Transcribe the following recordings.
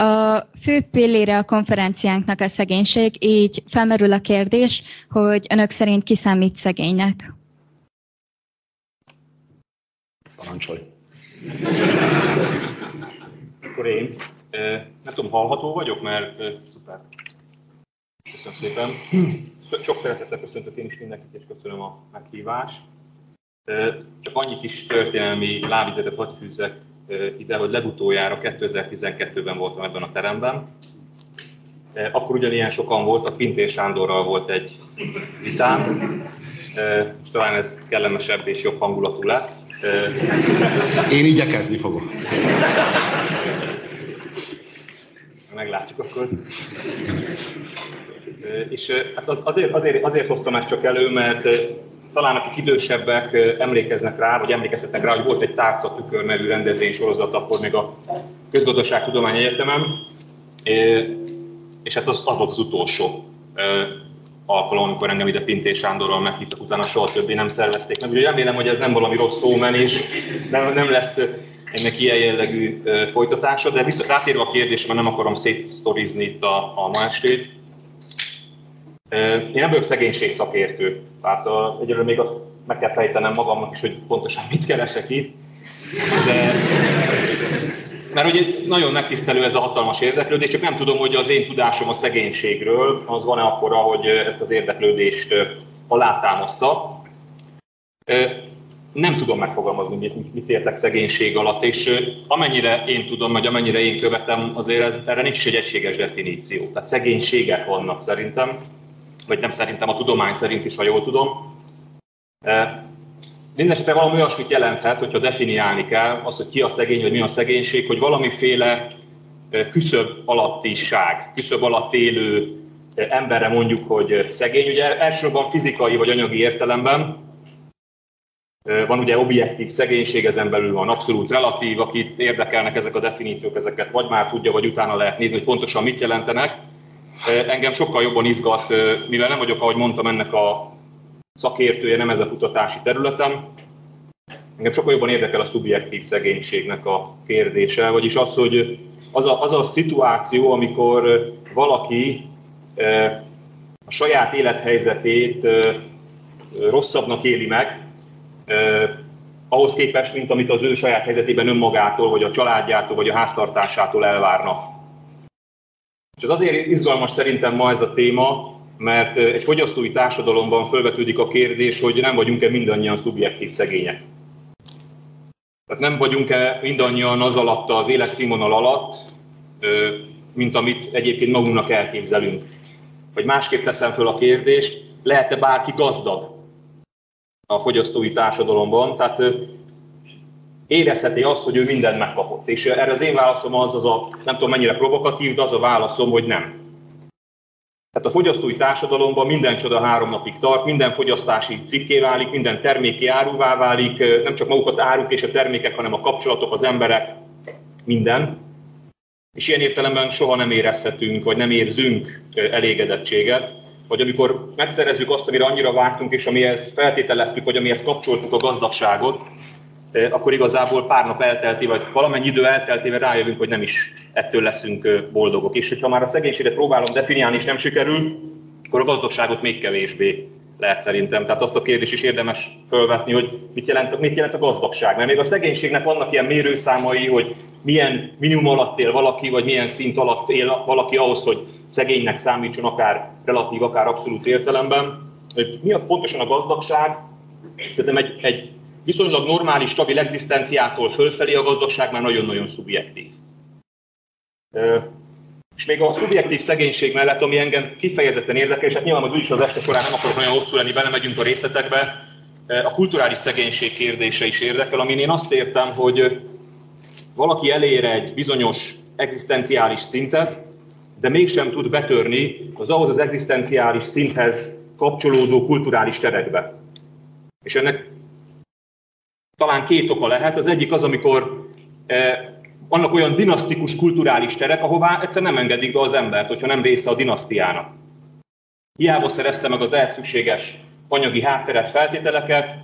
A fő pillére a konferenciánknak a szegénység, így felmerül a kérdés, hogy önök szerint ki számít szegénynek? Parancsolj. Akkor én. Nem tudom, hallható vagyok, mert szuper. Köszönöm szépen. Sok szeretettel köszöntök én is mindenkit, és köszönöm a meghívást. Csak annyi kis történelmi lábizetet hagy fűzzek ide, hogy legutoljára 2012-ben voltam ebben a teremben. Akkor ugyanilyen sokan voltak, Pintér Sándorral volt egy vitám, talán ez kellemesebb és jobb hangulatú lesz. Én igyekezni fogok. Meglátjuk akkor. És hát azért, azért, azért hoztam ezt csak elő, mert talán akik idősebbek emlékeznek rá, vagy emlékezhetnek rá, hogy volt egy tárca tükör nevű rendezvény sorozat akkor még a Közgazdaságtudomány Egyetemen, és hát az, az volt az utolsó alkalom, amikor engem ide Pintés Sándorral meghívtak, utána soha többé nem szervezték meg. Ugye remélem, hogy ez nem valami rossz szómen, és nem, nem lesz ennek ilyen jellegű folytatása, de vissza rátérve a kérdésre, mert nem akarom szétsztorizni itt a, a ma estét. Én nem vagyok szegénység szakértő, tehát egyelőre még azt meg kell fejtenem magamnak is, hogy pontosan mit keresek itt. De, mert ugye nagyon megtisztelő ez a hatalmas érdeklődés, csak nem tudom, hogy az én tudásom a szegénységről az van-e akkora, hogy ezt az érdeklődést alátámaszza. Nem tudom megfogalmazni, mit, mit értek szegénység alatt, és amennyire én tudom, vagy amennyire én követem, azért ez, erre nincs egy egységes definíció. Tehát szegénységek vannak szerintem, vagy nem szerintem, a tudomány szerint is, ha jól tudom. Mindenesetre valami olyasmit jelenthet, hogyha definiálni kell, az, hogy ki a szegény, vagy mi a szegénység, hogy valamiféle küszöb alattiság, küszöb alatt élő emberre mondjuk, hogy szegény. Ugye elsősorban fizikai vagy anyagi értelemben van ugye objektív szegénység, ezen belül van abszolút relatív, akit érdekelnek ezek a definíciók, ezeket vagy már tudja, vagy utána lehet nézni, hogy pontosan mit jelentenek. Engem sokkal jobban izgat, mivel nem vagyok, ahogy mondtam, ennek a szakértője, nem ez a kutatási területem. Engem sokkal jobban érdekel a szubjektív szegénységnek a kérdése, vagyis az, hogy az a, az a szituáció, amikor valaki a saját élethelyzetét rosszabbnak éli meg, ahhoz képest, mint amit az ő saját helyzetében önmagától, vagy a családjától, vagy a háztartásától elvárnak. És az azért izgalmas szerintem ma ez a téma, mert egy fogyasztói társadalomban felvetődik a kérdés, hogy nem vagyunk-e mindannyian szubjektív szegények. Tehát nem vagyunk-e mindannyian az alatt, az életszínvonal alatt, mint amit egyébként magunknak elképzelünk. Vagy másképp teszem föl a kérdést, lehet-e bárki gazdag a fogyasztói társadalomban? Tehát érezheti azt, hogy ő mindent megkapott. És erre az én válaszom az, az a, nem tudom mennyire provokatív, de az a válaszom, hogy nem. Tehát a fogyasztói társadalomban minden csoda három napig tart, minden fogyasztási cikké válik, minden terméki áruvá válik, nem csak magukat áruk és a termékek, hanem a kapcsolatok, az emberek, minden. És ilyen értelemben soha nem érezhetünk, vagy nem érzünk elégedettséget, vagy amikor megszerezzük azt, amire annyira vártunk, és amihez feltételeztük, vagy amihez kapcsoltuk a gazdagságot, akkor igazából pár nap eltelti, vagy valamennyi idő elteltével rájövünk, hogy nem is ettől leszünk boldogok. És hogyha már a szegénységet próbálom definiálni, és nem sikerül, akkor a gazdagságot még kevésbé lehet szerintem. Tehát azt a kérdést is érdemes felvetni, hogy mit jelent, mit jelent a gazdagság. Mert még a szegénységnek vannak ilyen mérőszámai, hogy milyen minimum alatt él valaki, vagy milyen szint alatt él valaki ahhoz, hogy szegénynek számítson akár relatív, akár abszolút értelemben. Mi a pontosan a gazdagság? Szerintem egy, egy viszonylag normális, stabil egzisztenciától fölfelé a gazdaság már nagyon-nagyon szubjektív. És még a szubjektív szegénység mellett, ami engem kifejezetten érdekel, és hát nyilván hogy úgyis az este során nem akarok nagyon hosszú lenni, belemegyünk a részletekbe, a kulturális szegénység kérdése is érdekel, amin én azt értem, hogy valaki elér egy bizonyos egzisztenciális szintet, de mégsem tud betörni az ahhoz az egzisztenciális szinthez kapcsolódó kulturális terekbe. És ennek talán két oka lehet. Az egyik az, amikor eh, vannak olyan dinasztikus kulturális terek, ahová egyszer nem engedik be az embert, hogyha nem része a dinasztiának. Hiába szerezte meg az elszükséges anyagi hátteret, feltételeket,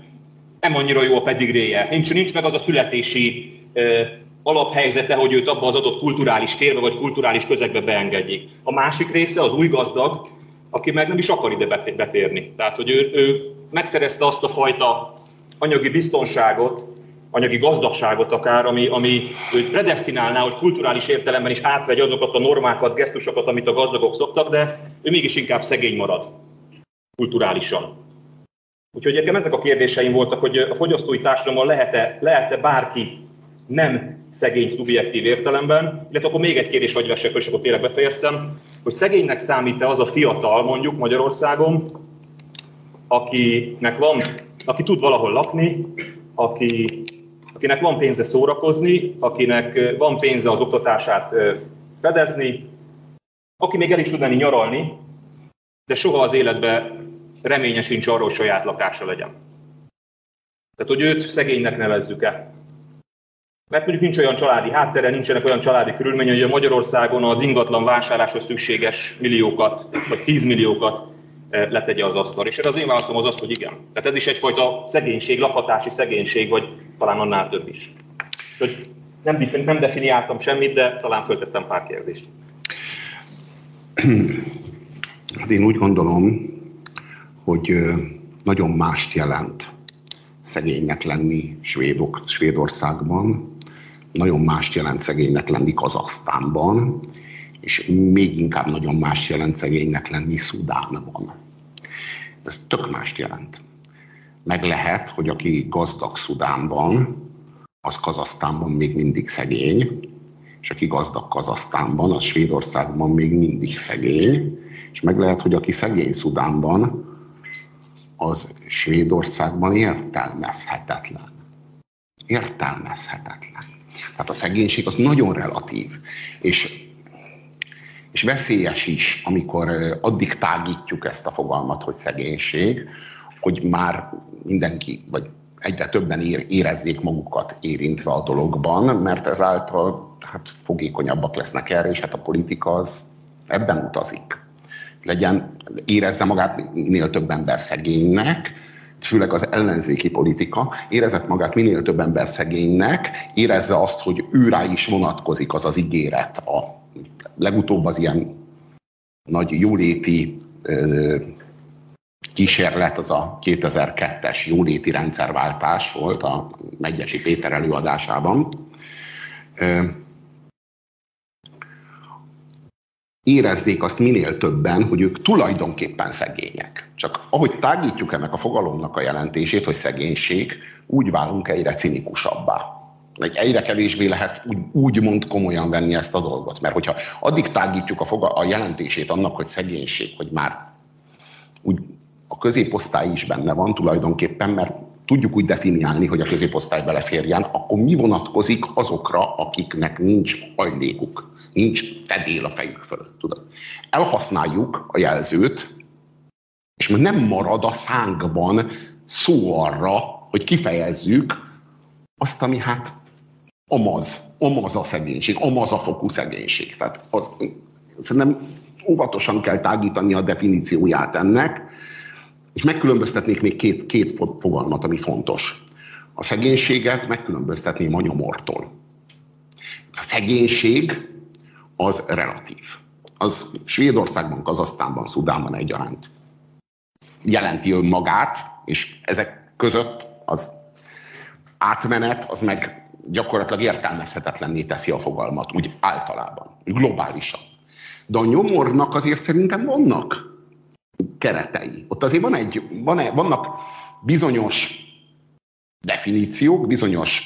nem annyira jó a pedigréje. Nincs, nincs meg az a születési eh, alaphelyzete, hogy őt abba az adott kulturális térbe vagy kulturális közegbe beengedjék. A másik része az új gazdag, aki meg nem is akar ide betérni. Tehát, hogy ő, ő megszerezte azt a fajta anyagi biztonságot, anyagi gazdagságot akár, ami, ami őt predestinálná, hogy kulturális értelemben is átvegye azokat a normákat, gesztusokat, amit a gazdagok szoktak, de ő mégis inkább szegény marad kulturálisan. Úgyhogy nekem ezek a kérdéseim voltak, hogy a fogyasztói társadalomban lehet-e, lehet-e bárki nem szegény szubjektív értelemben, illetve akkor még egy kérdés hagyj vessek, és akkor tényleg befejeztem, hogy szegénynek számít-e az a fiatal mondjuk Magyarországon, akinek van, aki tud valahol lakni, aki, akinek van pénze szórakozni, akinek van pénze az oktatását fedezni, aki még el is tud menni nyaralni, de soha az életbe reménye sincs arról, hogy saját lakása legyen. Tehát, hogy őt szegénynek nevezzük-e. Mert mondjuk nincs olyan családi háttere, nincsenek olyan családi körülmények, hogy a Magyarországon az ingatlan vásárláshoz szükséges milliókat, vagy tízmilliókat letegye az asztal. És erre az én válaszom az az, hogy igen. Tehát ez is egyfajta szegénység, lakhatási szegénység, vagy talán annál több is. Hogy nem, nem definiáltam semmit, de talán föltettem pár kérdést. Hát én úgy gondolom, hogy nagyon mást jelent szegénynek lenni Svédok, Svédországban, nagyon mást jelent szegénynek lenni Kazasztánban, és még inkább nagyon más jelent szegénynek lenni Szudánban. Ez tök mást jelent. Meg lehet, hogy aki gazdag Szudánban, az Kazasztánban még mindig szegény, és aki gazdag Kazasztánban, az Svédországban még mindig szegény, és meg lehet, hogy aki szegény Szudánban, az Svédországban értelmezhetetlen. Értelmezhetetlen. Tehát a szegénység az nagyon relatív, és, és veszélyes is, amikor addig tágítjuk ezt a fogalmat, hogy szegénység, hogy már mindenki, vagy egyre többen érezzék magukat érintve a dologban, mert ezáltal hát fogékonyabbak lesznek erre, és hát a politika az ebben utazik legyen, érezze magát minél több ember szegénynek, főleg az ellenzéki politika, érezett magát minél több ember szegénynek, érezze azt, hogy őrá is vonatkozik az az ígéret. A legutóbb az ilyen nagy jóléti kísérlet, az a 2002-es jóléti rendszerváltás volt a Megyesi Péter előadásában. Ö, érezzék azt minél többen, hogy ők tulajdonképpen szegények. Csak ahogy tágítjuk ennek a fogalomnak a jelentését, hogy szegénység, úgy válunk egyre cinikusabbá. Egy egyre kevésbé lehet úgy, úgymond komolyan venni ezt a dolgot. Mert hogyha addig tágítjuk a, foga, a jelentését annak, hogy szegénység, hogy már úgy a középosztály is benne van tulajdonképpen, mert tudjuk úgy definiálni, hogy a középosztály beleférjen, akkor mi vonatkozik azokra, akiknek nincs hajlékuk, nincs fedél a fejük fölött, tudod. Elhasználjuk a jelzőt, és már nem marad a szánkban szó arra, hogy kifejezzük azt, ami hát amaz, amaz a szegénység, amaz a fokú szegénység. Tehát az, szerintem óvatosan kell tágítani a definícióját ennek, és megkülönböztetnék még két, két fogalmat, ami fontos. A szegénységet megkülönböztetném a nyomortól. A szegénység az relatív. Az Svédországban, Kazasztánban, Szudánban egyaránt jelenti önmagát, és ezek között az átmenet, az meg gyakorlatilag értelmezhetetlenné teszi a fogalmat, úgy általában, globálisan. De a nyomornak azért szerintem vannak keretei. Ott azért van egy, van, vannak bizonyos definíciók, bizonyos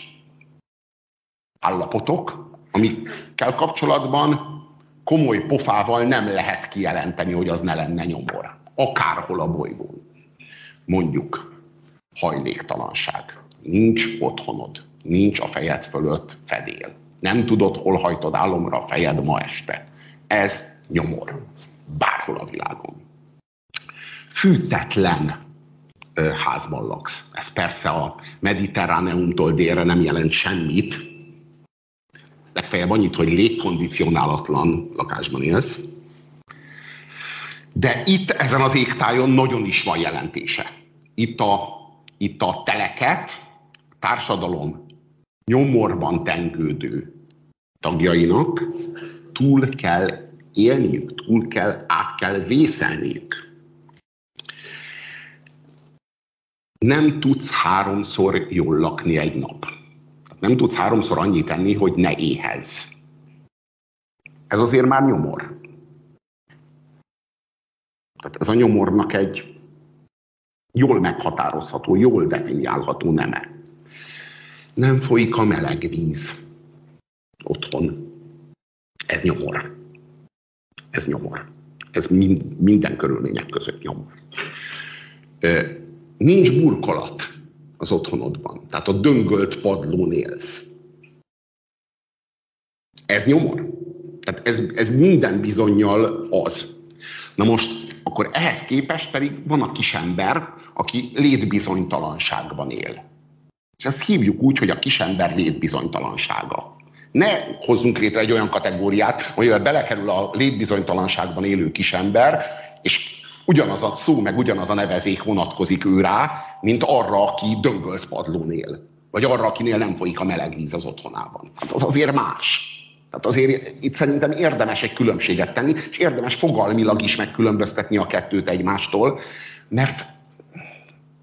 állapotok, amikkel kapcsolatban komoly pofával nem lehet kijelenteni, hogy az ne lenne nyomor. Akárhol a bolygón. Mondjuk hajléktalanság. Nincs otthonod. Nincs a fejed fölött fedél. Nem tudod, hol hajtod álomra a fejed ma este. Ez nyomor. Bárhol a világon fűtetlen házban laksz. Ez persze a mediterráneumtól délre nem jelent semmit, legfeljebb annyit, hogy légkondicionálatlan lakásban élsz, de itt ezen az égtájon nagyon is van jelentése. Itt a, itt a teleket, társadalom nyomorban tengődő tagjainak túl kell élniük, túl kell, át kell vészelniük. Nem tudsz háromszor jól lakni egy nap. Nem tudsz háromszor annyit tenni, hogy ne éhez. Ez azért már nyomor. Tehát ez a nyomornak egy jól meghatározható, jól definiálható neme. Nem folyik a meleg víz otthon. Ez nyomor. Ez nyomor. Ez mind, minden körülmények között nyomor. Nincs burkolat az otthonodban. Tehát a döngölt padlón élsz. Ez nyomor. Tehát ez, ez minden bizonyal az. Na most akkor ehhez képest pedig van a kisember, aki létbizonytalanságban él. És ezt hívjuk úgy, hogy a kisember létbizonytalansága. Ne hozzunk létre egy olyan kategóriát, hogy belekerül a létbizonytalanságban élő kisember, és ugyanaz a szó, meg ugyanaz a nevezék vonatkozik ő rá, mint arra, aki döngölt padlón él. Vagy arra, akinél nem folyik a meleg víz az otthonában. Hát az azért más. Tehát azért itt szerintem érdemes egy különbséget tenni, és érdemes fogalmilag is megkülönböztetni a kettőt egymástól, mert,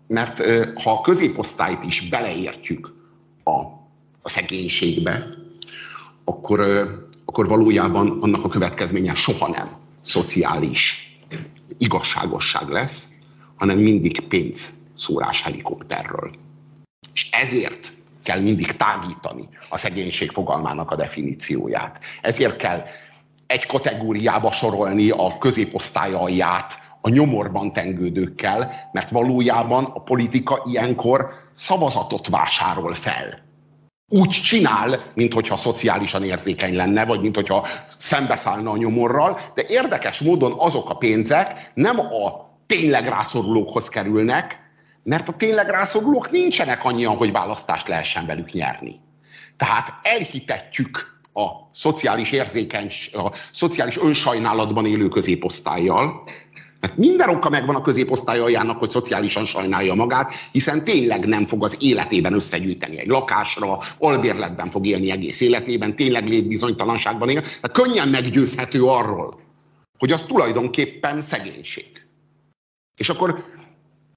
mert ha a középosztályt is beleértjük a, a szegénységbe, akkor, akkor valójában annak a következménye soha nem szociális igazságosság lesz, hanem mindig pénz szórás helikopterről. És ezért kell mindig tágítani a szegénység fogalmának a definícióját. Ezért kell egy kategóriába sorolni a középosztály alját a nyomorban tengődőkkel, mert valójában a politika ilyenkor szavazatot vásárol fel. Úgy csinál, mintha szociálisan érzékeny lenne, vagy mintha szembeszállna a nyomorral, de érdekes módon azok a pénzek nem a tényleg rászorulókhoz kerülnek, mert a tényleg rászorulók nincsenek annyian, hogy választást lehessen velük nyerni. Tehát elhitetjük a szociális érzékeny, a szociális önsajnálatban élő középosztályjal, mert minden oka megvan a középosztály aljának, hogy szociálisan sajnálja magát, hiszen tényleg nem fog az életében összegyűjteni egy lakásra, albérletben fog élni egész életében, tényleg létbizonytalanságban él. Tehát könnyen meggyőzhető arról, hogy az tulajdonképpen szegénység. És akkor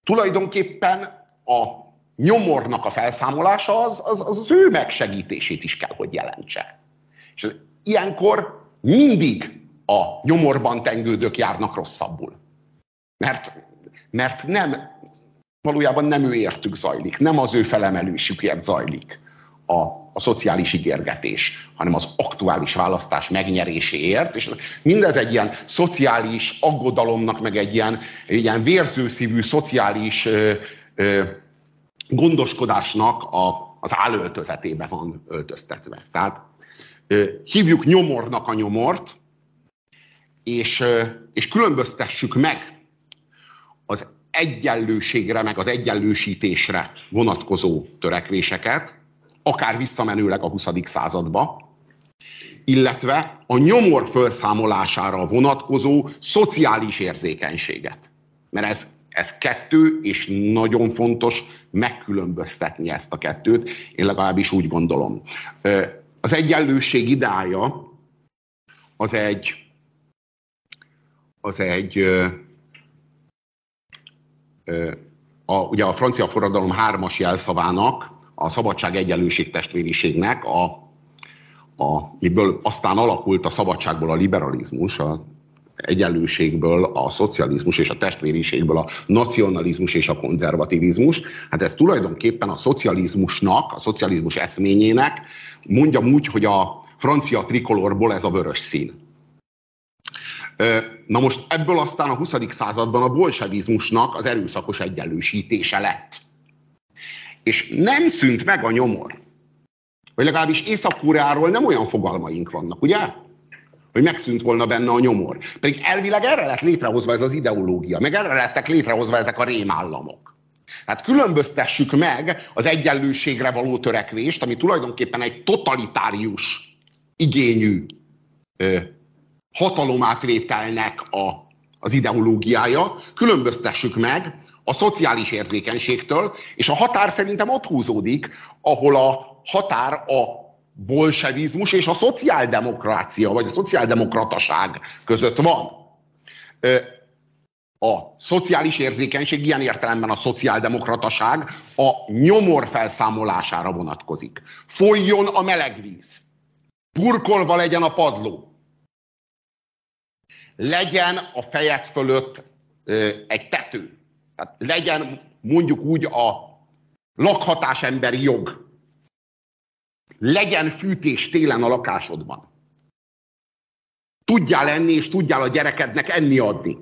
tulajdonképpen a nyomornak a felszámolása az az, az, az ő megsegítését is kell, hogy jelentse. És ilyenkor mindig a nyomorban tengődők járnak rosszabbul. Mert, mert nem, valójában nem ő értük zajlik, nem az ő felemelésükért zajlik a, a szociális ígérgetés, hanem az aktuális választás megnyeréséért, és mindez egy ilyen szociális aggodalomnak, meg egy ilyen, egy ilyen vérzőszívű szociális ö, ö, gondoskodásnak a, az állöltözetébe van öltöztetve. Tehát ö, hívjuk nyomornak a nyomort, és, és különböztessük meg az egyenlőségre, meg az egyenlősítésre vonatkozó törekvéseket, akár visszamenőleg a 20. századba, illetve a nyomor felszámolására vonatkozó szociális érzékenységet. Mert ez, ez kettő, és nagyon fontos megkülönböztetni ezt a kettőt, én legalábbis úgy gondolom. Az egyenlőség idája az egy, az egy a, ugye a francia forradalom hármas jelszavának, a szabadság egyenlőség testvériségnek, a, a, miből aztán alakult a szabadságból a liberalizmus, a egyenlőségből a szocializmus és a testvériségből a nacionalizmus és a konzervativizmus. Hát ez tulajdonképpen a szocializmusnak, a szocializmus eszményének mondjam úgy, hogy a francia trikolorból ez a vörös szín. Na most ebből aztán a 20. században a bolsevizmusnak az erőszakos egyenlősítése lett. És nem szűnt meg a nyomor. Vagy legalábbis Észak-Koreáról nem olyan fogalmaink vannak, ugye? Hogy megszűnt volna benne a nyomor. Pedig elvileg erre lett létrehozva ez az ideológia, meg erre lettek létrehozva ezek a rémállamok. Hát különböztessük meg az egyenlőségre való törekvést, ami tulajdonképpen egy totalitárius igényű hatalomátvételnek a, az ideológiája, különböztessük meg a szociális érzékenységtől, és a határ szerintem ott húzódik, ahol a határ a bolsevizmus és a szociáldemokrácia, vagy a szociáldemokrataság között van. A szociális érzékenység ilyen értelemben a szociáldemokrataság a nyomor felszámolására vonatkozik. Folyjon a meleg víz. Burkolva legyen a padló. Legyen a fejed fölött egy tető. Tehát legyen mondjuk úgy a lakhatás emberi jog. Legyen fűtés télen a lakásodban. Tudjál enni, és tudjál a gyerekednek enni adni.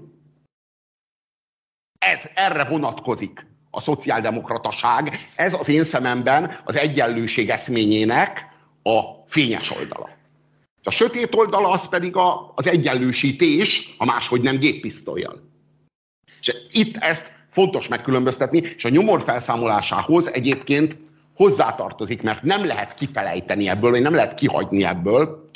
Ez erre vonatkozik a szociáldemokrataság. Ez az én szememben az egyenlőség eszményének a fényes oldala. A sötét oldala az pedig a, az egyenlősítés, a máshogy nem géppisztolyjal. És itt ezt fontos megkülönböztetni, és a nyomor felszámolásához egyébként hozzátartozik, mert nem lehet kifelejteni ebből, vagy nem lehet kihagyni ebből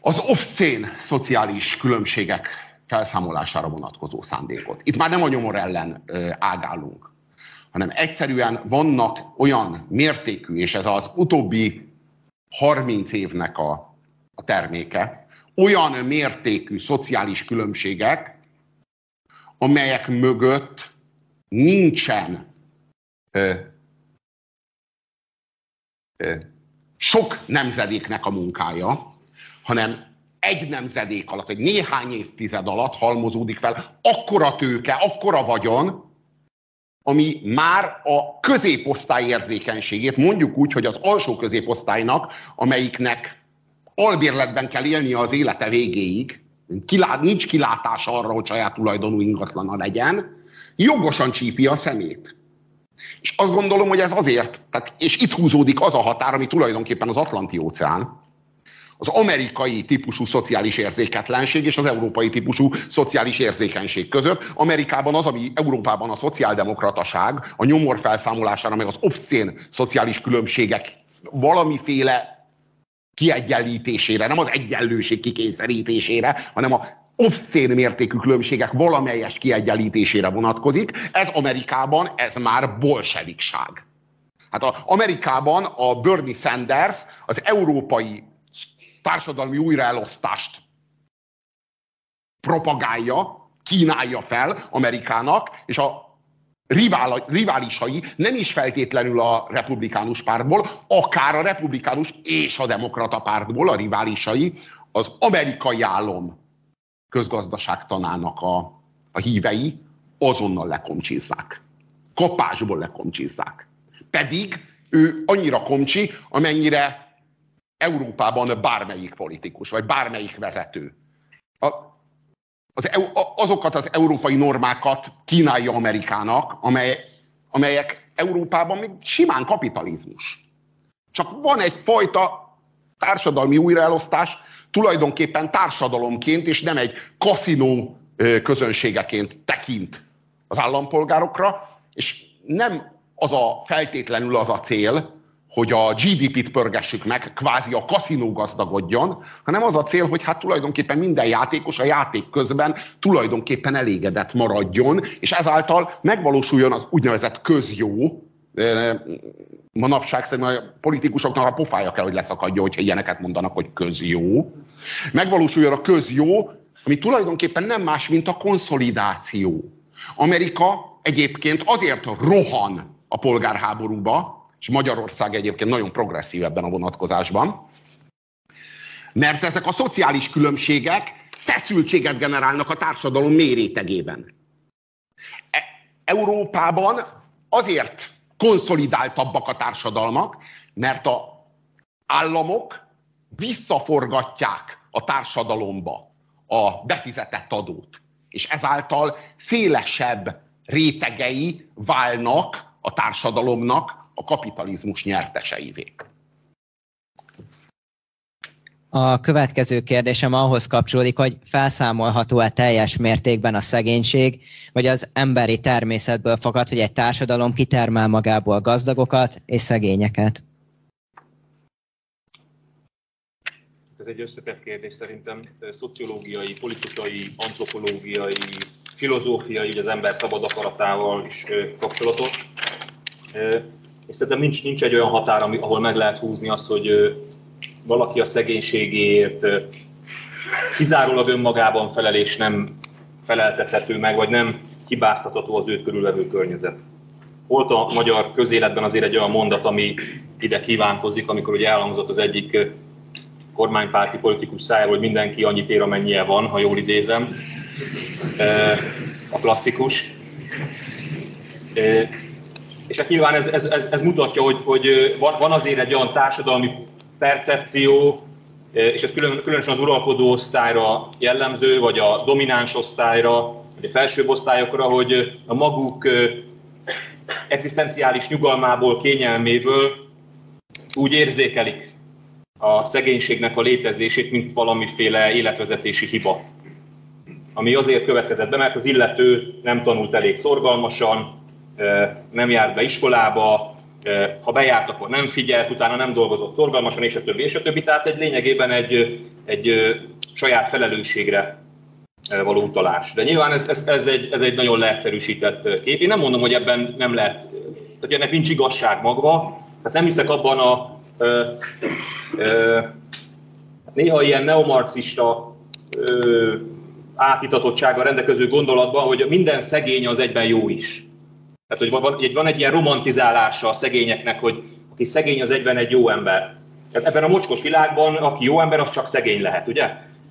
az obszén szociális különbségek felszámolására vonatkozó szándékot. Itt már nem a nyomor ellen ágálunk, hanem egyszerűen vannak olyan mértékű, és ez az utóbbi 30 évnek a, a terméke, olyan mértékű szociális különbségek, amelyek mögött nincsen ö, ö, sok nemzedéknek a munkája, hanem egy nemzedék alatt, egy néhány évtized alatt halmozódik fel akkora tőke, akkora vagyon, ami már a középosztály érzékenységét, mondjuk úgy, hogy az alsó középosztálynak, amelyiknek albérletben kell élnie az élete végéig, nincs kilátás arra, hogy saját tulajdonú ingatlana legyen, jogosan csípi a szemét. És azt gondolom, hogy ez azért, tehát, és itt húzódik az a határ, ami tulajdonképpen az Atlanti óceán, az amerikai típusú szociális érzéketlenség és az európai típusú szociális érzékenység között. Amerikában az, ami Európában a szociáldemokrataság, a nyomor felszámolására, meg az obszén szociális különbségek valamiféle kiegyenlítésére, nem az egyenlőség kikényszerítésére, hanem a obszén mértékű különbségek valamelyes kiegyenlítésére vonatkozik. Ez Amerikában, ez már bolsevikság. Hát a, Amerikában a Bernie Sanders az európai társadalmi újraelosztást propagálja, kínálja fel Amerikának, és a riválisai nem is feltétlenül a republikánus pártból, akár a republikánus és a demokrata pártból a riválisai az amerikai állam közgazdaságtanának a, a hívei azonnal lekomcsizzák. Kapásból lekomcsizzák. Pedig ő annyira komcsi, amennyire Európában bármelyik politikus, vagy bármelyik vezető. A, az, azokat az európai normákat kínálja Amerikának, amely, amelyek Európában még simán kapitalizmus. Csak van egyfajta társadalmi újraelosztás, tulajdonképpen társadalomként, és nem egy kaszinó közönségeként tekint az állampolgárokra, és nem az a feltétlenül az a cél, hogy a GDP-t pörgessük meg, kvázi a kaszinó gazdagodjon, hanem az a cél, hogy hát tulajdonképpen minden játékos a játék közben tulajdonképpen elégedett maradjon, és ezáltal megvalósuljon az úgynevezett közjó, manapság szerintem a politikusoknak a pofája kell, hogy leszakadja, hogyha ilyeneket mondanak, hogy közjó. Megvalósuljon a közjó, ami tulajdonképpen nem más, mint a konszolidáció. Amerika egyébként azért rohan a polgárháborúba, és Magyarország egyébként nagyon progresszív ebben a vonatkozásban, mert ezek a szociális különbségek feszültséget generálnak a társadalom mérétegében. E- Európában azért konszolidáltabbak a társadalmak, mert a államok visszaforgatják a társadalomba a befizetett adót, és ezáltal szélesebb rétegei válnak a társadalomnak, a kapitalizmus nyerteseivé. A következő kérdésem ahhoz kapcsolódik, hogy felszámolható-e teljes mértékben a szegénység, vagy az emberi természetből fakad, hogy egy társadalom kitermel magából gazdagokat és szegényeket? Ez egy összetett kérdés szerintem, szociológiai, politikai, antropológiai, filozófiai, az ember szabad akaratával is kapcsolatos és szerintem nincs, nincs egy olyan határ, ahol meg lehet húzni azt, hogy valaki a szegénységéért kizárólag önmagában felel, és nem feleltethető meg, vagy nem hibáztatható az őt körülvevő környezet. Volt a magyar közéletben azért egy olyan mondat, ami ide kívánkozik, amikor ugye elhangzott az egyik kormánypárti politikus szájából, hogy mindenki annyit ér, amennyie van, ha jól idézem. A klasszikus. És hát nyilván ez, ez, ez, ez mutatja, hogy, hogy van, azért egy olyan társadalmi percepció, és ez külön, különösen az uralkodó osztályra jellemző, vagy a domináns osztályra, vagy a felsőbb osztályokra, hogy a maguk egzisztenciális nyugalmából, kényelméből úgy érzékelik a szegénységnek a létezését, mint valamiféle életvezetési hiba. Ami azért következett be, mert az illető nem tanult elég szorgalmasan, nem járt be iskolába, ha bejárt, akkor nem figyelt, utána nem dolgozott szorgalmasan, és a többi, és a többi. Tehát egy lényegében egy, egy saját felelősségre való utalás. De nyilván ez, ez, ez, egy, ez egy nagyon leegyszerűsített kép. Én nem mondom, hogy ebben nem lehet, tehát ennek nincs igazság magva, tehát nem hiszek abban a ö, ö, néha ilyen neomarxista átitatottsága rendelkező gondolatban, hogy minden szegény az egyben jó is. Tehát, hogy van, van egy ilyen romantizálása a szegényeknek, hogy aki szegény, az egyben egy jó ember. Tehát ebben a mocskos világban, aki jó ember, az csak szegény lehet, ugye?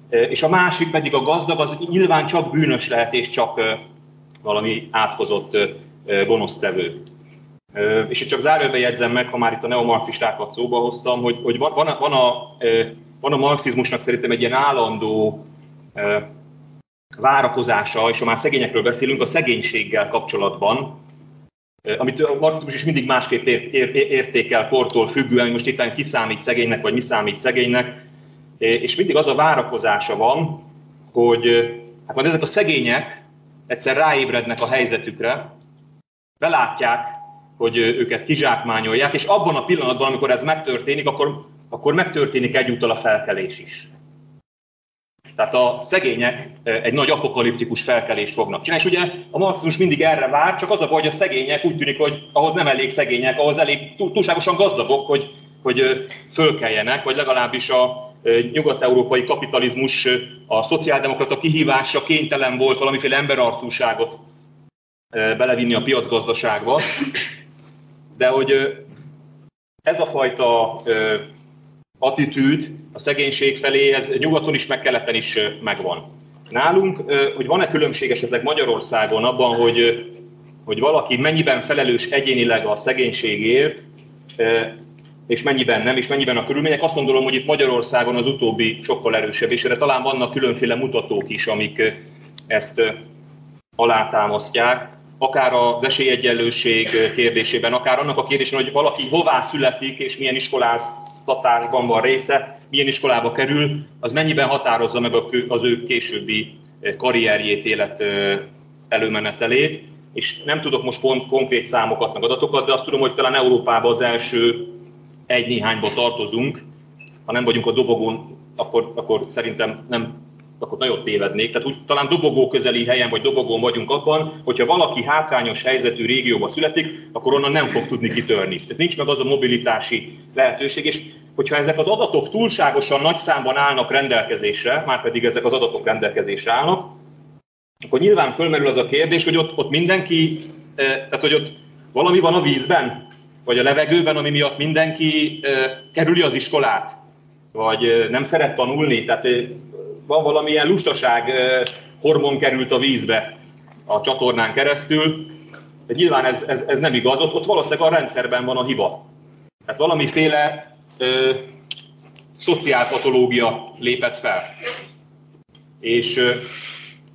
És a másik pedig a gazdag, az nyilván csak bűnös lehet, és csak valami átkozott gonosztevő. És itt csak zárójelbe jegyzem meg, ha már itt a neomarxistákat szóba hoztam, hogy, hogy van, a, van, a, van a marxizmusnak szerintem egy ilyen állandó várakozása, és ha már szegényekről beszélünk, a szegénységgel kapcsolatban, amit a marxizmus is mindig másképp értékel kortól függően, hogy most éppen ki számít szegénynek, vagy mi számít szegénynek, és mindig az a várakozása van, hogy hát majd ezek a szegények egyszer ráébrednek a helyzetükre, belátják, hogy őket kizsákmányolják, és abban a pillanatban, amikor ez megtörténik, akkor, akkor megtörténik egyúttal a felkelés is. Tehát a szegények egy nagy apokaliptikus felkelést fognak csinálni. És ugye a marxizmus mindig erre vár, csak az a baj, hogy a szegények úgy tűnik, hogy ahhoz nem elég szegények, ahhoz elég túlságosan gazdagok, hogy, hogy fölkeljenek, vagy legalábbis a nyugat-európai kapitalizmus, a szociáldemokrata kihívása kénytelen volt valamiféle emberarcúságot belevinni a piacgazdaságba. De hogy ez a fajta attitűd a szegénység felé, ez nyugaton is, meg keleten is megvan. Nálunk, hogy van-e különbség esetleg Magyarországon abban, hogy, hogy valaki mennyiben felelős egyénileg a szegénységért, és mennyiben nem, és mennyiben a körülmények. Azt gondolom, hogy itt Magyarországon az utóbbi sokkal erősebb, és erre talán vannak különféle mutatók is, amik ezt alátámasztják akár az esélyegyenlőség kérdésében, akár annak a kérdésében, hogy valaki hová születik és milyen iskoláztatásban van része, milyen iskolába kerül, az mennyiben határozza meg az ő későbbi karrierjét, élet előmenetelét. És nem tudok most pont konkrét számokat, meg adatokat, de azt tudom, hogy talán Európában az első egy-néhányba tartozunk. Ha nem vagyunk a dobogón, akkor, akkor szerintem nem akkor nagyon tévednék. Tehát úgy talán dobogó közeli helyen, vagy dobogón vagyunk abban, hogyha valaki hátrányos helyzetű régióba születik, akkor onnan nem fog tudni kitörni. Tehát nincs meg az a mobilitási lehetőség, és hogyha ezek az adatok túlságosan nagy számban állnak rendelkezésre, már pedig ezek az adatok rendelkezésre állnak, akkor nyilván fölmerül az a kérdés, hogy ott, ott mindenki, eh, tehát hogy ott valami van a vízben, vagy a levegőben, ami miatt mindenki eh, kerüli az iskolát, vagy eh, nem szeret tanulni. Tehát van valamilyen lustaság hormon került a vízbe a csatornán keresztül, de nyilván ez, ez, ez nem igaz, ott, ott valószínűleg a rendszerben van a hiba. Tehát valamiféle ö, szociálpatológia lépett fel. És ö,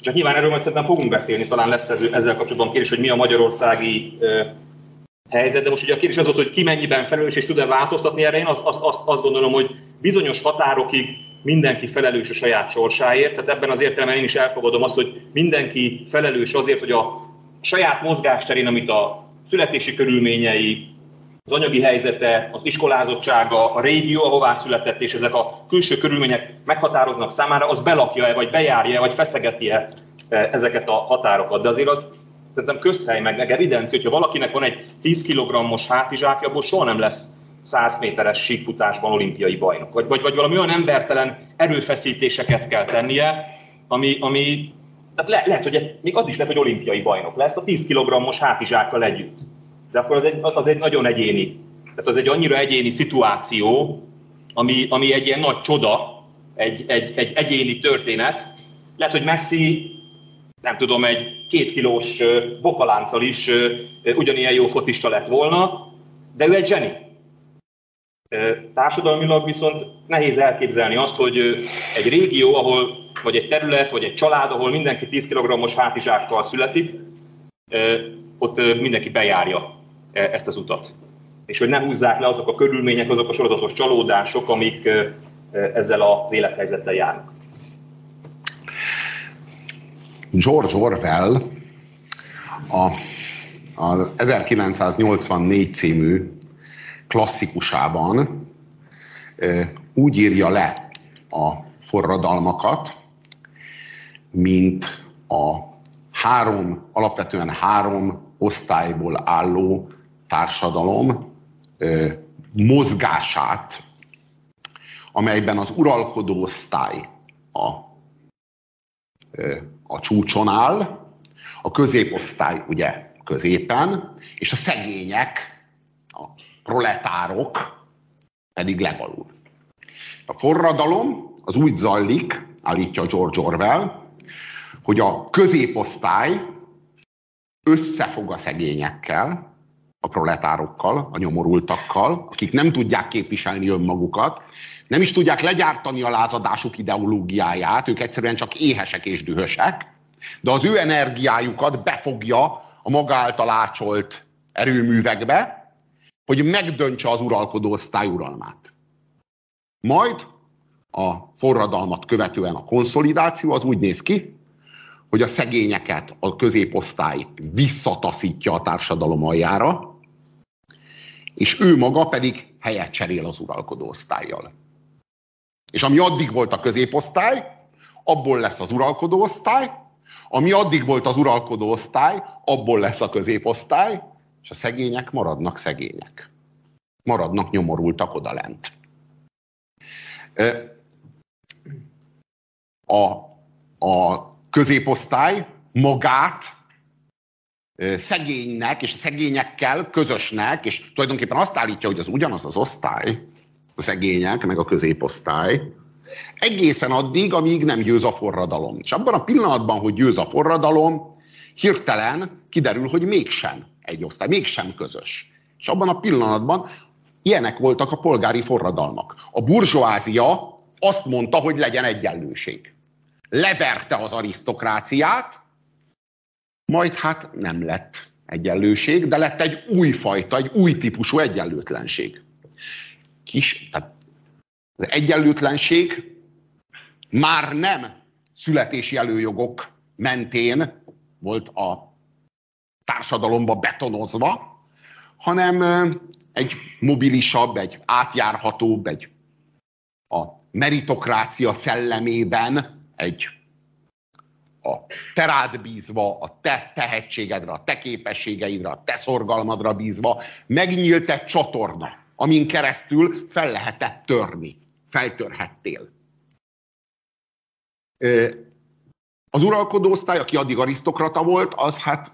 csak nyilván erről majd szerintem fogunk beszélni, talán lesz ez, ezzel kapcsolatban kérdés, hogy mi a magyarországi ö, helyzet, de most ugye a kérdés az volt, hogy ki mennyiben felelős és tud-e változtatni erre. Én azt, azt, azt gondolom, hogy bizonyos határokig mindenki felelős a saját sorsáért, tehát ebben az értelemben én is elfogadom azt, hogy mindenki felelős azért, hogy a saját mozgásterén, amit a születési körülményei, az anyagi helyzete, az iskolázottsága, a régió, ahová született, és ezek a külső körülmények meghatároznak számára, az belakja-e, vagy bejárja-e, vagy feszegeti-e e, ezeket a határokat. De azért az szerintem közhely, meg, meg evidencia, hogyha valakinek van egy 10 kg-os hátizsákja, abból soha nem lesz 100 méteres síkfutásban olimpiai bajnok. Vagy, vagy, vagy valami olyan embertelen erőfeszítéseket kell tennie, ami, ami tehát le, lehet, hogy még az is lehet, hogy olimpiai bajnok lesz a 10 kg-os hátizsákkal együtt. De akkor az egy, az egy nagyon egyéni, tehát az egy annyira egyéni szituáció, ami, ami egy ilyen nagy csoda, egy, egy, egy egyéni történet. Lehet, hogy Messi, nem tudom, egy két kilós bokalánccal is ugyanilyen jó focista lett volna, de ő egy zseni. Társadalmilag viszont nehéz elképzelni azt, hogy egy régió, ahol, vagy egy terület, vagy egy család, ahol mindenki 10 kg-os hátizsákkal születik, ott mindenki bejárja ezt az utat. És hogy ne húzzák le azok a körülmények, azok a sorozatos csalódások, amik ezzel a élethelyzettel járnak. George Orwell a, a 1984 című klasszikusában úgy írja le a forradalmakat, mint a három, alapvetően három osztályból álló társadalom mozgását, amelyben az uralkodó osztály a, a csúcson áll, a középosztály ugye középen, és a szegények, proletárok pedig legalul. A forradalom az úgy zajlik, állítja George Orwell, hogy a középosztály összefog a szegényekkel, a proletárokkal, a nyomorultakkal, akik nem tudják képviselni önmagukat, nem is tudják legyártani a lázadásuk ideológiáját, ők egyszerűen csak éhesek és dühösek, de az ő energiájukat befogja a maga által erőművekbe, hogy megdöntse az uralkodó osztály uralmát. Majd a forradalmat követően a konszolidáció az úgy néz ki, hogy a szegényeket a középosztály visszataszítja a társadalom aljára, és ő maga pedig helyet cserél az uralkodó osztályjal. És ami addig volt a középosztály, abból lesz az uralkodó osztály, ami addig volt az uralkodó osztály, abból lesz a középosztály, és a szegények maradnak szegények. Maradnak nyomorultak odalent. A, a középosztály magát szegénynek és a szegényekkel közösnek, és tulajdonképpen azt állítja, hogy az ugyanaz az osztály, a szegények, meg a középosztály, egészen addig, amíg nem győz a forradalom. És abban a pillanatban, hogy győz a forradalom, hirtelen kiderül, hogy mégsem egy osztály, mégsem közös. És abban a pillanatban ilyenek voltak a polgári forradalmak. A burzsóázia azt mondta, hogy legyen egyenlőség. Leverte az arisztokráciát, majd hát nem lett egyenlőség, de lett egy új fajta, egy új típusú egyenlőtlenség. Kis, tehát az egyenlőtlenség már nem születési előjogok mentén volt a társadalomba betonozva, hanem egy mobilisabb, egy átjárhatóbb, egy a meritokrácia szellemében egy a te bízva, a te tehetségedre, a te képességeidre, a te szorgalmadra bízva megnyílt egy csatorna, amin keresztül fel lehetett törni, feltörhettél. Az uralkodó osztály, aki addig arisztokrata volt, az hát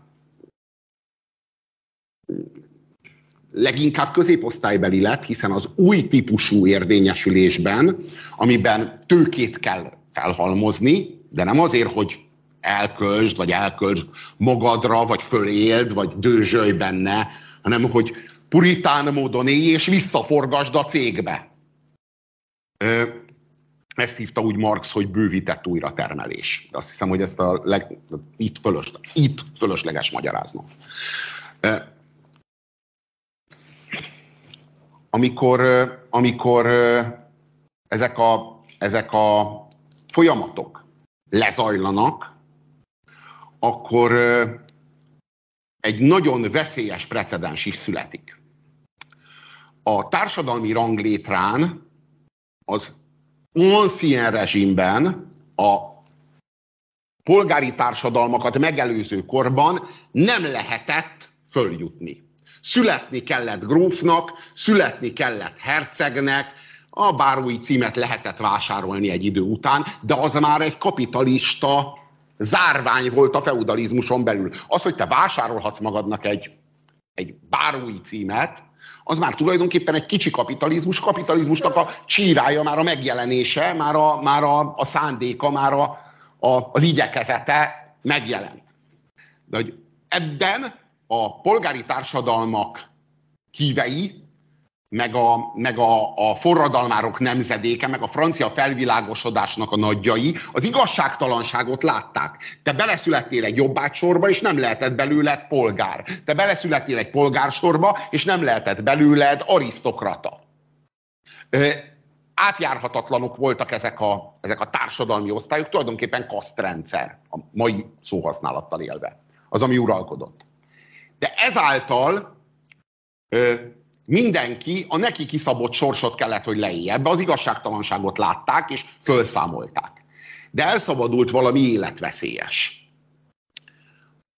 leginkább középosztálybeli lett, hiszen az új típusú érvényesülésben, amiben tőkét kell felhalmozni, de nem azért, hogy elköltsd, vagy elköltsd magadra, vagy föléld, vagy dőzsölj benne, hanem hogy puritán módon élj, és visszaforgasd a cégbe. Ezt hívta úgy Marx, hogy bővített újratermelés. Azt hiszem, hogy ezt a leg, itt, fölös, itt fölösleges magyaráznom. Amikor, amikor ezek a, ezek a folyamatok lezajlanak, akkor egy nagyon veszélyes precedens is születik. A társadalmi ranglétrán az ancien rezsimben a polgári társadalmakat megelőző korban nem lehetett följutni. Születni kellett grófnak, születni kellett hercegnek, a bárói címet lehetett vásárolni egy idő után, de az már egy kapitalista zárvány volt a feudalizmuson belül. Az, hogy te vásárolhatsz magadnak egy, egy bárói címet, az már tulajdonképpen egy kicsi kapitalizmus, kapitalizmusnak a csírája, már a megjelenése, már a, már a, a szándéka, már a, a, az igyekezete megjelent. De hogy ebben a polgári társadalmak hívei, meg a, meg a, a forradalmárok nemzedéke, meg a francia felvilágosodásnak a nagyjai az igazságtalanságot látták. Te beleszülettél egy jobbágysorba, és nem lehetett belőled polgár. Te beleszülettél egy polgársorba, és nem lehetett belőled arisztokrata. Ö, átjárhatatlanok voltak ezek a, ezek a társadalmi osztályok, tulajdonképpen kasztrendszer, a mai szóhasználattal élve. Az, ami uralkodott. De ezáltal ö, mindenki a neki kiszabott sorsot kellett, hogy leélje. Ebbe az igazságtalanságot látták és fölszámolták. De elszabadult valami életveszélyes.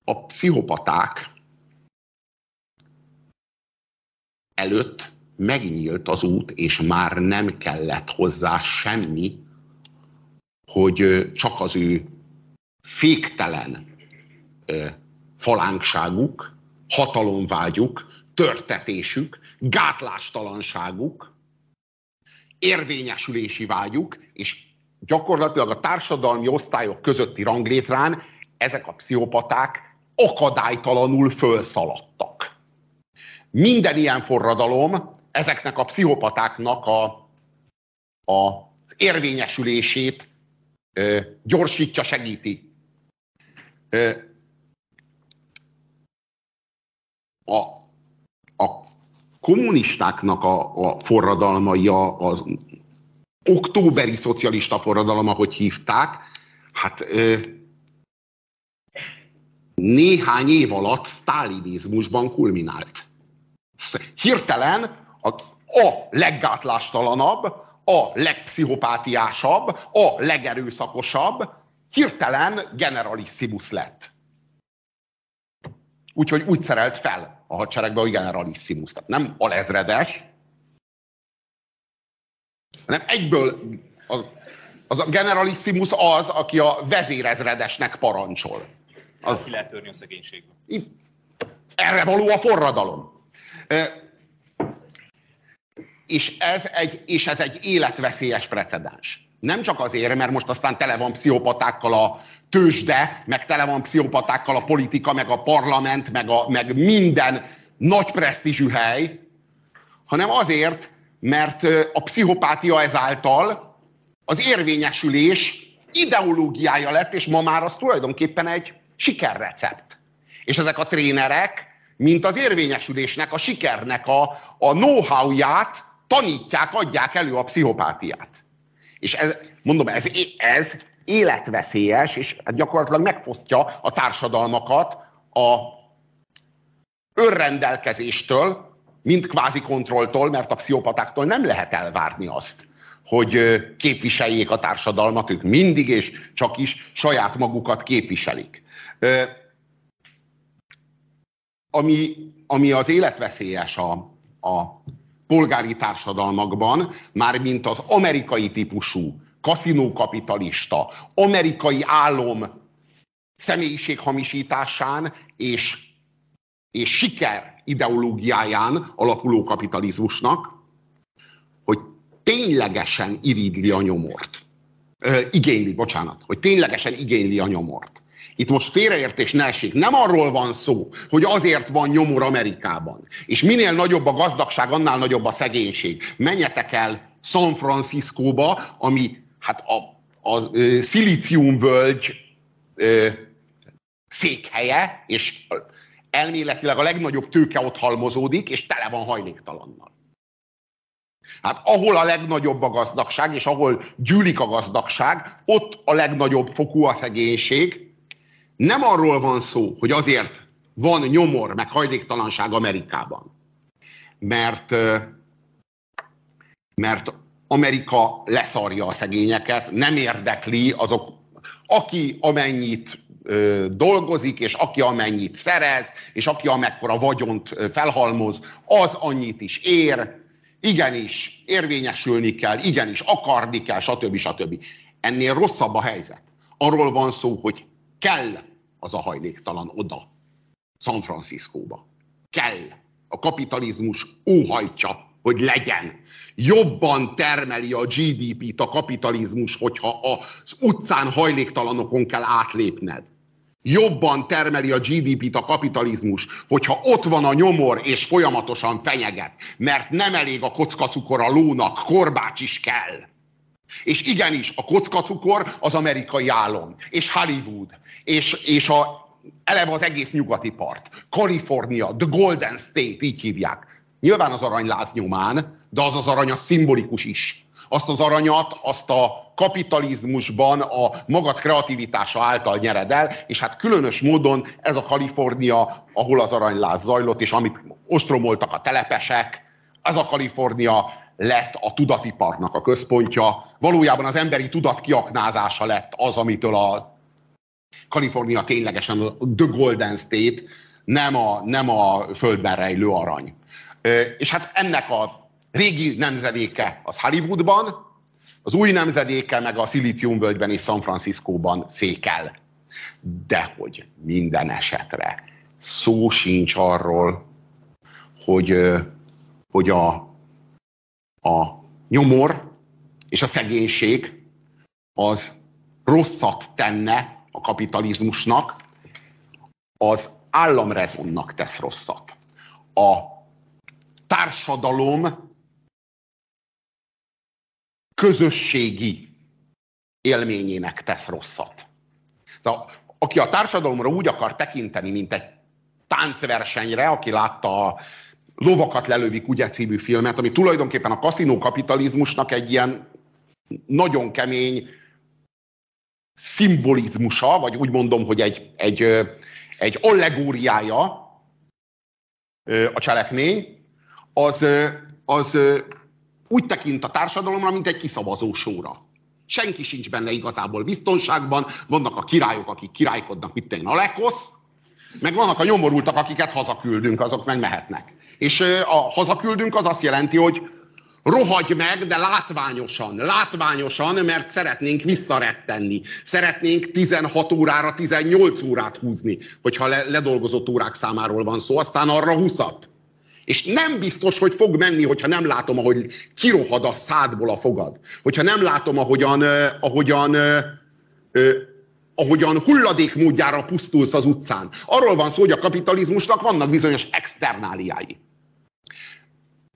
A pszichopaták előtt megnyílt az út, és már nem kellett hozzá semmi, hogy csak az ő féktelen falánkságuk, hatalomvágyuk, törtetésük, gátlástalanságuk, érvényesülési vágyuk, és gyakorlatilag a társadalmi osztályok közötti ranglétrán ezek a pszichopaták akadálytalanul fölszaladtak. Minden ilyen forradalom ezeknek a pszichopatáknak a, a, érvényesülését ö, gyorsítja, segíti. Ö, a, a kommunistáknak a, a forradalmai, az októberi szocialista forradalom, ahogy hívták, hát néhány év alatt sztálinizmusban kulminált. Hirtelen a, a leggátlástalanabb, a legpszichopátiásabb, a legerőszakosabb, hirtelen generalissimus lett. Úgyhogy úgy szerelt fel a hadseregbe, hogy generalissimus. Tehát nem alezredes, hanem egyből az, az a generalissimus az, aki a vezérezredesnek parancsol. Az, lehet törni a szegénységbe. Erre való a forradalom. És ez egy, és ez egy életveszélyes precedens. Nem csak azért, mert most aztán tele van pszichopatákkal a tőzsde, meg tele van pszichopatákkal a politika, meg a parlament, meg, a, meg minden nagy presztízsű hely, hanem azért, mert a pszichopátia ezáltal az érvényesülés ideológiája lett, és ma már az tulajdonképpen egy sikerrecept. És ezek a trénerek, mint az érvényesülésnek, a sikernek a, a know-how-ját tanítják, adják elő a pszichopátiát. És ez, mondom, ez, ez életveszélyes, és gyakorlatilag megfosztja a társadalmakat a önrendelkezéstől, mint kvázi kontrolltól, mert a pszichopatáktól nem lehet elvárni azt, hogy képviseljék a társadalmat, ők mindig és csak is saját magukat képviselik. Ami, ami az életveszélyes a, a polgári társadalmakban, már mint az amerikai típusú kaszinókapitalista, amerikai álom személyiséghamisításán és, és siker ideológiáján alapuló kapitalizmusnak, hogy ténylegesen iridli a nyomort. Ö, igényli, bocsánat, hogy ténylegesen igényli a nyomort. Itt most félreértés ne esik. Nem arról van szó, hogy azért van nyomor Amerikában. És minél nagyobb a gazdagság, annál nagyobb a szegénység. Menjetek el San Franciscóba, ami hát a, a, a szilíciumvölgy székhelye, és elméletileg a legnagyobb tőke ott halmozódik, és tele van hajléktalannal. Hát ahol a legnagyobb a gazdagság, és ahol gyűlik a gazdagság, ott a legnagyobb fokú a szegénység. Nem arról van szó, hogy azért van nyomor, meg hajléktalanság Amerikában, mert, mert Amerika leszarja a szegényeket, nem érdekli azok, aki amennyit dolgozik, és aki amennyit szerez, és aki amekkora vagyont felhalmoz, az annyit is ér, igenis érvényesülni kell, igenis akarni kell, stb. stb. Ennél rosszabb a helyzet. Arról van szó, hogy kell az a hajléktalan oda, San Franciscóba. Kell. A kapitalizmus óhajtja, hogy legyen. Jobban termeli a GDP-t a kapitalizmus, hogyha az utcán hajléktalanokon kell átlépned. Jobban termeli a GDP-t a kapitalizmus, hogyha ott van a nyomor és folyamatosan fenyeget, mert nem elég a kockacukor a lónak, korbács is kell. És igenis, a kockacukor az amerikai álom, és Hollywood, és, és a, eleve az egész nyugati part. Kalifornia, the Golden State, így hívják. Nyilván az aranyláz nyomán, de az az arany a szimbolikus is. Azt az aranyat, azt a kapitalizmusban a magad kreativitása által nyered el, és hát különös módon ez a Kalifornia, ahol az aranyláz zajlott, és amit ostromoltak a telepesek, ez a Kalifornia lett a tudatiparnak a központja. Valójában az emberi tudat kiaknázása lett az, amitől a Kalifornia ténylegesen a The Golden State, nem a, nem a földben rejlő arany. És hát ennek a régi nemzedéke az Hollywoodban, az új nemzedéke meg a Szilíciumvölgyben és San Franciscóban székel. De hogy minden esetre szó sincs arról, hogy, hogy a, a nyomor és a szegénység az rosszat tenne a kapitalizmusnak, az államrezonnak tesz rosszat. A társadalom közösségi élményének tesz rosszat. De aki a társadalomra úgy akar tekinteni, mint egy táncversenyre, aki látta a Lovakat lelövik, ugye című filmet, ami tulajdonképpen a kaszinó kapitalizmusnak egy ilyen nagyon kemény szimbolizmusa, vagy úgy mondom, hogy egy, egy, egy allegóriája a cselekmény, az, az úgy tekint a társadalomra, mint egy kiszavazó sóra. Senki sincs benne igazából biztonságban, vannak a királyok, akik királykodnak, mint én Alekosz, meg vannak a nyomorultak, akiket hazaküldünk, azok meg mehetnek. És a hazaküldünk az azt jelenti, hogy rohagy meg, de látványosan, látványosan, mert szeretnénk visszarettenni. Szeretnénk 16 órára 18 órát húzni, hogyha ledolgozott órák számáról van szó, aztán arra 20 -at. És nem biztos, hogy fog menni, hogyha nem látom, ahogy kirohad a szádból a fogad. Hogyha nem látom, ahogyan, ahogyan, ahogyan hulladék módjára pusztulsz az utcán. Arról van szó, hogy a kapitalizmusnak vannak bizonyos externáliái.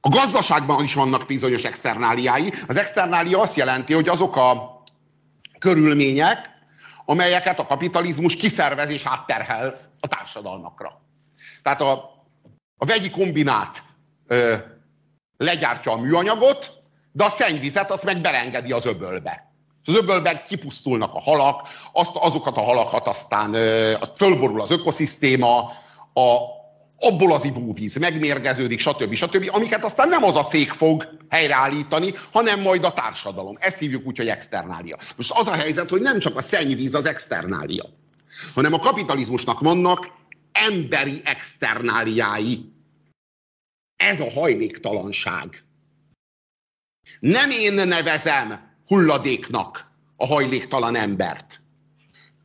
A gazdaságban is vannak bizonyos externáliái. Az externália azt jelenti, hogy azok a körülmények, amelyeket a kapitalizmus kiszervez és átterhel a társadalmakra. Tehát a a vegyi kombinát ö, legyártja a műanyagot, de a szennyvizet azt meg belengedi az öbölbe. Az öbölben kipusztulnak a halak, azt, azokat a halakat aztán ö, azt fölborul az ökoszisztéma, a, abból az ivóvíz megmérgeződik, stb. stb., amiket aztán nem az a cég fog helyreállítani, hanem majd a társadalom. Ezt hívjuk úgy, hogy externália. Most az a helyzet, hogy nem csak a szennyvíz az externália, hanem a kapitalizmusnak vannak emberi externáliái. Ez a hajléktalanság. Nem én nevezem hulladéknak a hajléktalan embert.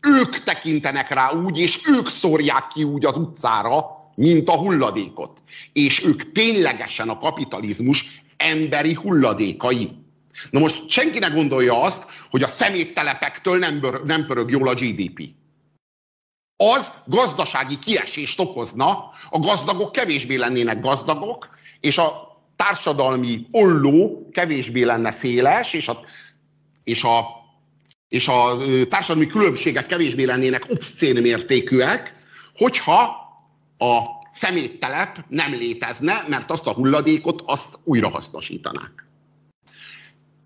Ők tekintenek rá úgy, és ők szórják ki úgy az utcára, mint a hulladékot. És ők ténylegesen a kapitalizmus emberi hulladékai. Na most senki ne gondolja azt, hogy a szeméttelepektől nem, bör, nem pörög jól a GDP az gazdasági kiesést okozna, a gazdagok kevésbé lennének gazdagok, és a társadalmi olló kevésbé lenne széles, és a, és a, és a társadalmi különbségek kevésbé lennének obszcén mértékűek, hogyha a szeméttelep nem létezne, mert azt a hulladékot azt újra hasznosítanák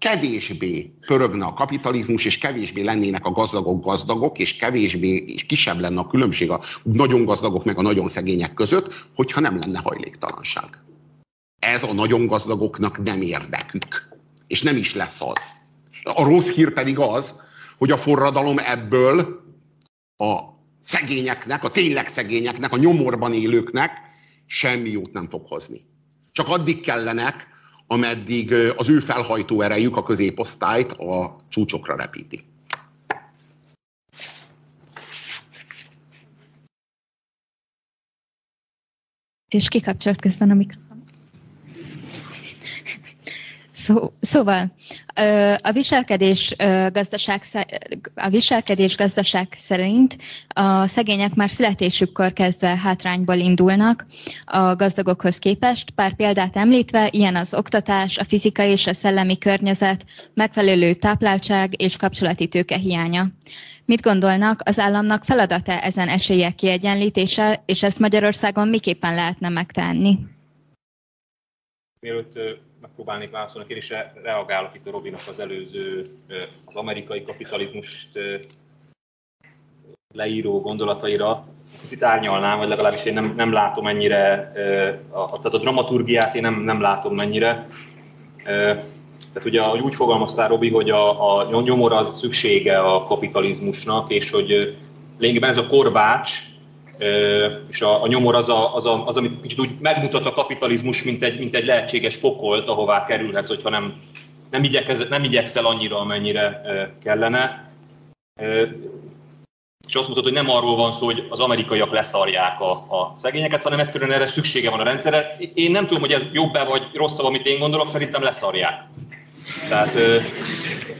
kevésbé pörögne a kapitalizmus, és kevésbé lennének a gazdagok gazdagok, és kevésbé, és kisebb lenne a különbség a nagyon gazdagok meg a nagyon szegények között, hogyha nem lenne hajléktalanság. Ez a nagyon gazdagoknak nem érdekük. És nem is lesz az. A rossz hír pedig az, hogy a forradalom ebből a szegényeknek, a tényleg szegényeknek, a nyomorban élőknek semmi jót nem fog hozni. Csak addig kellenek, ameddig az ő felhajtó erejük a középosztályt a csúcsokra repíti. És kikapcsolt közben a mikrofon. Szó, szóval a viselkedés gazdaság, a viselkedés gazdaság szerint a szegények már születésükkor kezdve hátrányból indulnak a gazdagokhoz képest. Pár példát említve, ilyen az oktatás, a fizikai és a szellemi környezet, megfelelő tápláltság és kapcsolati tőke hiánya. Mit gondolnak, az államnak feladata ezen esélyek kiegyenlítése, és ezt Magyarországon miképpen lehetne megtenni? Mielőtt megpróbálnék válaszolni a kérdésre, reagálok itt a Robinak az előző, az amerikai kapitalizmust leíró gondolataira. Kicsit árnyalnám, vagy legalábbis én nem, nem látom ennyire, tehát a dramaturgiát én nem, nem látom mennyire. Tehát ugye úgy fogalmaztál, Robi, hogy a, a nyomor az szüksége a kapitalizmusnak, és hogy lényegében ez a korbács, és a, a nyomor az, a, az, a, az, amit kicsit úgy megmutat a kapitalizmus, mint egy, mint egy lehetséges pokolt, ahová kerülhetsz, hogyha nem, nem, igyekez, nem igyekszel annyira, amennyire kellene. És azt mutat, hogy nem arról van szó, hogy az amerikaiak leszarják a, a szegényeket, hanem egyszerűen erre szüksége van a rendszerre. Én nem tudom, hogy ez jobb-e vagy rosszabb, amit én gondolok, szerintem leszarják. Tehát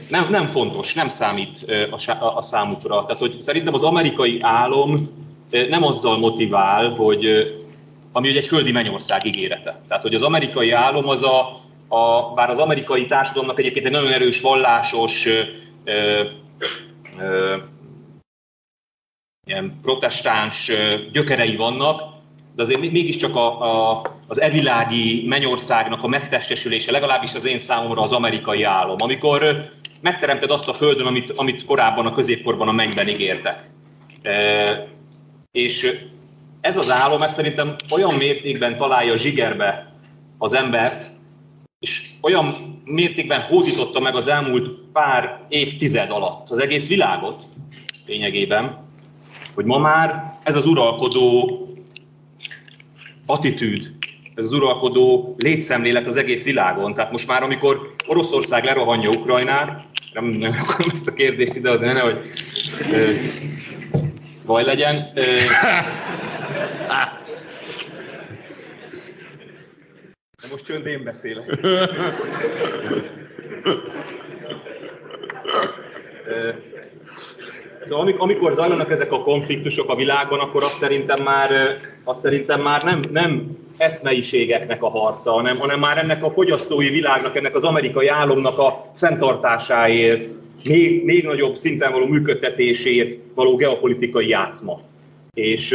nem, nem fontos, nem számít a, a számukra. Tehát, hogy szerintem az amerikai álom nem azzal motivál, hogy ami ugye egy földi mennyország ígérete. Tehát, hogy az amerikai álom az a, a bár az amerikai társadalomnak egyébként egy nagyon erős vallásos, ö, ö, ilyen protestáns gyökerei vannak, de azért mégiscsak a, a, az evilági mennyországnak a megtestesülése, legalábbis az én számomra az amerikai álom, amikor megteremted azt a földön, amit, amit korábban a középkorban a mennyben ígértek. És ez az álom, ez szerintem olyan mértékben találja zsigerbe az embert, és olyan mértékben hódította meg az elmúlt pár évtized alatt az egész világot lényegében, hogy ma már ez az uralkodó attitűd, ez az uralkodó létszemlélet az egész világon. Tehát most már, amikor Oroszország lerohanja Ukrajnát, nem, nem akarom ezt a kérdést ide az hogy baj legyen. De most csönd én beszélek. Szóval amikor zajlanak ezek a konfliktusok a világban, akkor azt szerintem már, azt szerintem már nem, nem eszmeiségeknek a harca, hanem, hanem már ennek a fogyasztói világnak, ennek az amerikai álomnak a fenntartásáért, még, még nagyobb szinten való működtetésért való geopolitikai játszma. És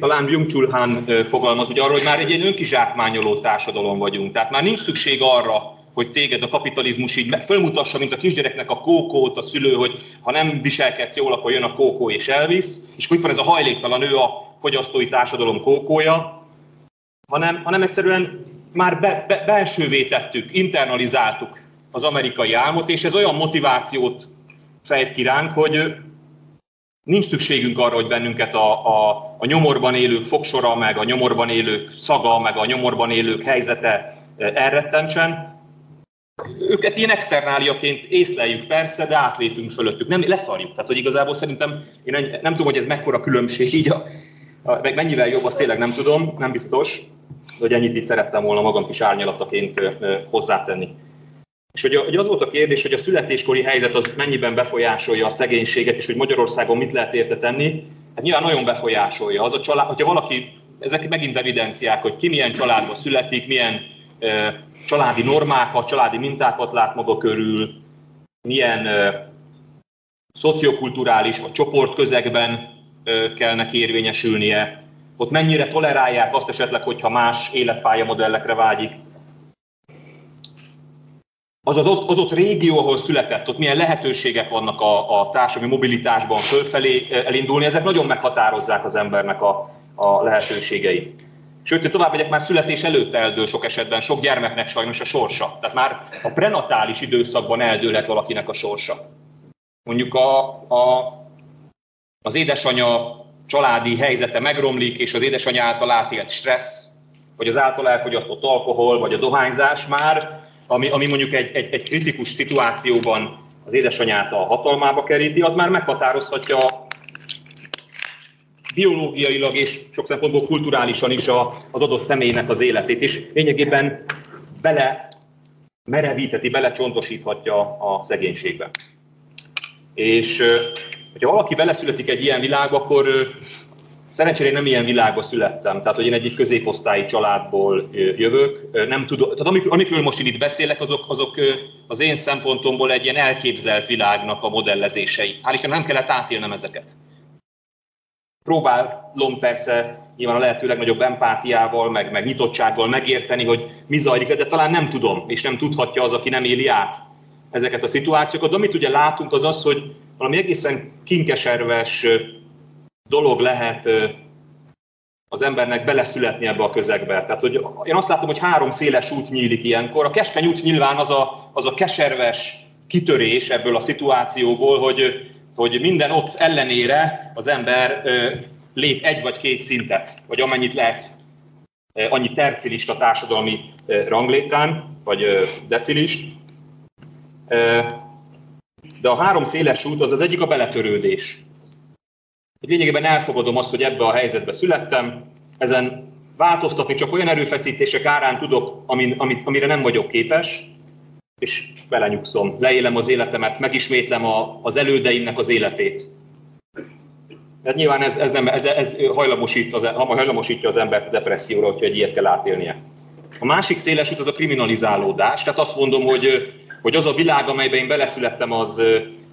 talán Byung-Chul Han fogalmaz ugye arról, hogy már egy ilyen önkizsákmányoló társadalom vagyunk. Tehát már nincs szükség arra, hogy téged a kapitalizmus így fölmutassa, mint a kisgyereknek a kókót, a szülő, hogy ha nem viselkedsz jól, akkor jön a kókó és elvisz, és úgy van ez a hajléktalan ő a fogyasztói társadalom kókója, hanem, hanem egyszerűen már be, be, belsővé tettük, internalizáltuk az amerikai álmot, és ez olyan motivációt fejt ki ránk, hogy nincs szükségünk arra, hogy bennünket a, a, a nyomorban élők fogsora, meg a nyomorban élők szaga, meg a nyomorban élők helyzete elrettentsen. Őket ilyen externáliaként észleljük persze, de átlépünk fölöttük, nem leszarjuk. Tehát, hogy igazából szerintem, én nem tudom, hogy ez mekkora különbség így, a, a, meg mennyivel jobb, azt tényleg nem tudom, nem biztos, hogy ennyit itt szerettem volna magam kis árnyalataként hozzátenni. És hogy, hogy az volt a kérdés, hogy a születéskori helyzet az mennyiben befolyásolja a szegénységet, és hogy Magyarországon mit lehet érte tenni. Hát nyilván nagyon befolyásolja. Az a család, hogyha valaki, ezek megint evidenciák, hogy ki milyen családba születik, milyen e, családi normákat, családi mintákat lát maga körül, milyen e, szociokulturális vagy csoportközegben e, kell neki érvényesülnie, ott mennyire tolerálják azt esetleg, hogyha más életpályamodellekre vágyik az adott, adott régió, ahol született, ott milyen lehetőségek vannak a, a társadalmi mobilitásban fölfelé eh, elindulni, ezek nagyon meghatározzák az embernek a, a lehetőségeit. Sőt, tovább megyek, már születés előtt eldől sok esetben, sok gyermeknek sajnos a sorsa. Tehát már a prenatális időszakban eldőlhet valakinek a sorsa. mondjuk a, a, az édesanyja családi helyzete megromlik, és az édesanyja által átélt stressz, vagy az által elfogyasztott alkohol, vagy a dohányzás már, ami, ami mondjuk egy, egy, egy kritikus szituációban az édesanyját a hatalmába keríti, az már meghatározhatja biológiailag és sok szempontból kulturálisan is a, az adott személynek az életét, és lényegében bele merevíteti, belecsontosíthatja a szegénységbe. És hogyha valaki beleszületik egy ilyen világba, akkor szerencsére nem ilyen világba születtem. Tehát, hogy én egy középosztályi családból jövök. Nem tudom, tehát amik, amikről most én itt beszélek, azok, azok az én szempontomból egy ilyen elképzelt világnak a modellezései. Hál' Isten nem kellett átélnem ezeket. Próbálom persze nyilván a lehető legnagyobb empátiával, meg, meg nyitottsággal megérteni, hogy mi zajlik, de talán nem tudom, és nem tudhatja az, aki nem éli át ezeket a szituációkat. De amit ugye látunk, az az, hogy valami egészen kinkeserves dolog lehet az embernek beleszületni ebbe a közegbe. Tehát, hogy én azt látom, hogy három széles út nyílik ilyenkor. A keskeny út nyilván az a, az a keserves kitörés ebből a szituációból, hogy, hogy minden ott ellenére az ember lép egy vagy két szintet, vagy amennyit lehet, annyi tercilista társadalmi ranglétrán, vagy decilist. De a három széles út az az egyik a beletörődés. Lényegében elfogadom azt, hogy ebbe a helyzetbe születtem, ezen változtatni csak olyan erőfeszítések árán tudok, amin, amit, amire nem vagyok képes, és belenyugszom, leélem az életemet, megismétlem a, az elődeimnek az életét. Tehát nyilván ez, ez, nem, ez, ez hajlamosít az, hajlamosítja az embert depresszióra, hogyha egy ilyet kell átélnie. A másik széles út az a kriminalizálódás. Tehát azt mondom, hogy, hogy az a világ, amelyben én beleszülettem, az,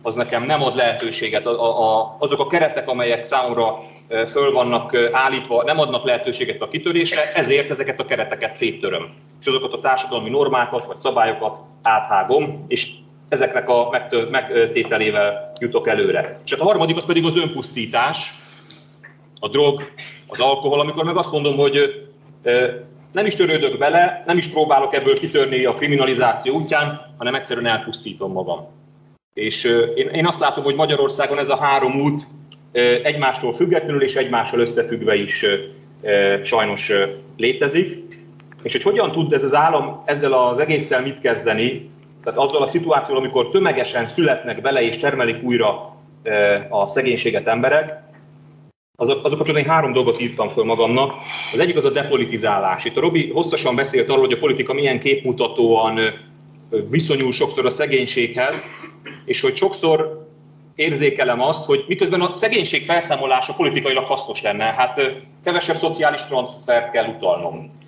az nekem nem ad lehetőséget. A, a, azok a keretek, amelyek számomra föl vannak állítva, nem adnak lehetőséget a kitörésre, ezért ezeket a kereteket széttöröm. És azokat a társadalmi normákat vagy szabályokat áthágom, és ezeknek a megtételével jutok előre. És hát a harmadik az pedig az önpusztítás, a drog, az alkohol, amikor meg azt mondom, hogy nem is törődök bele, nem is próbálok ebből kitörni a kriminalizáció útján, hanem egyszerűen elpusztítom magam. És én, azt látom, hogy Magyarországon ez a három út egymástól függetlenül és egymással összefüggve is sajnos létezik. És hogy hogyan tud ez az állam ezzel az egésszel mit kezdeni, tehát azzal a szituációval, amikor tömegesen születnek bele és termelik újra a szegénységet emberek, azok, azok kapcsolatban három dolgot írtam föl magamnak. Az egyik az a depolitizálás. Itt a Robi hosszasan beszélt arról, hogy a politika milyen képmutatóan viszonyul sokszor a szegénységhez, és hogy sokszor érzékelem azt, hogy miközben a szegénység felszámolása politikailag hasznos lenne, hát kevesebb szociális transfert kell utalnom.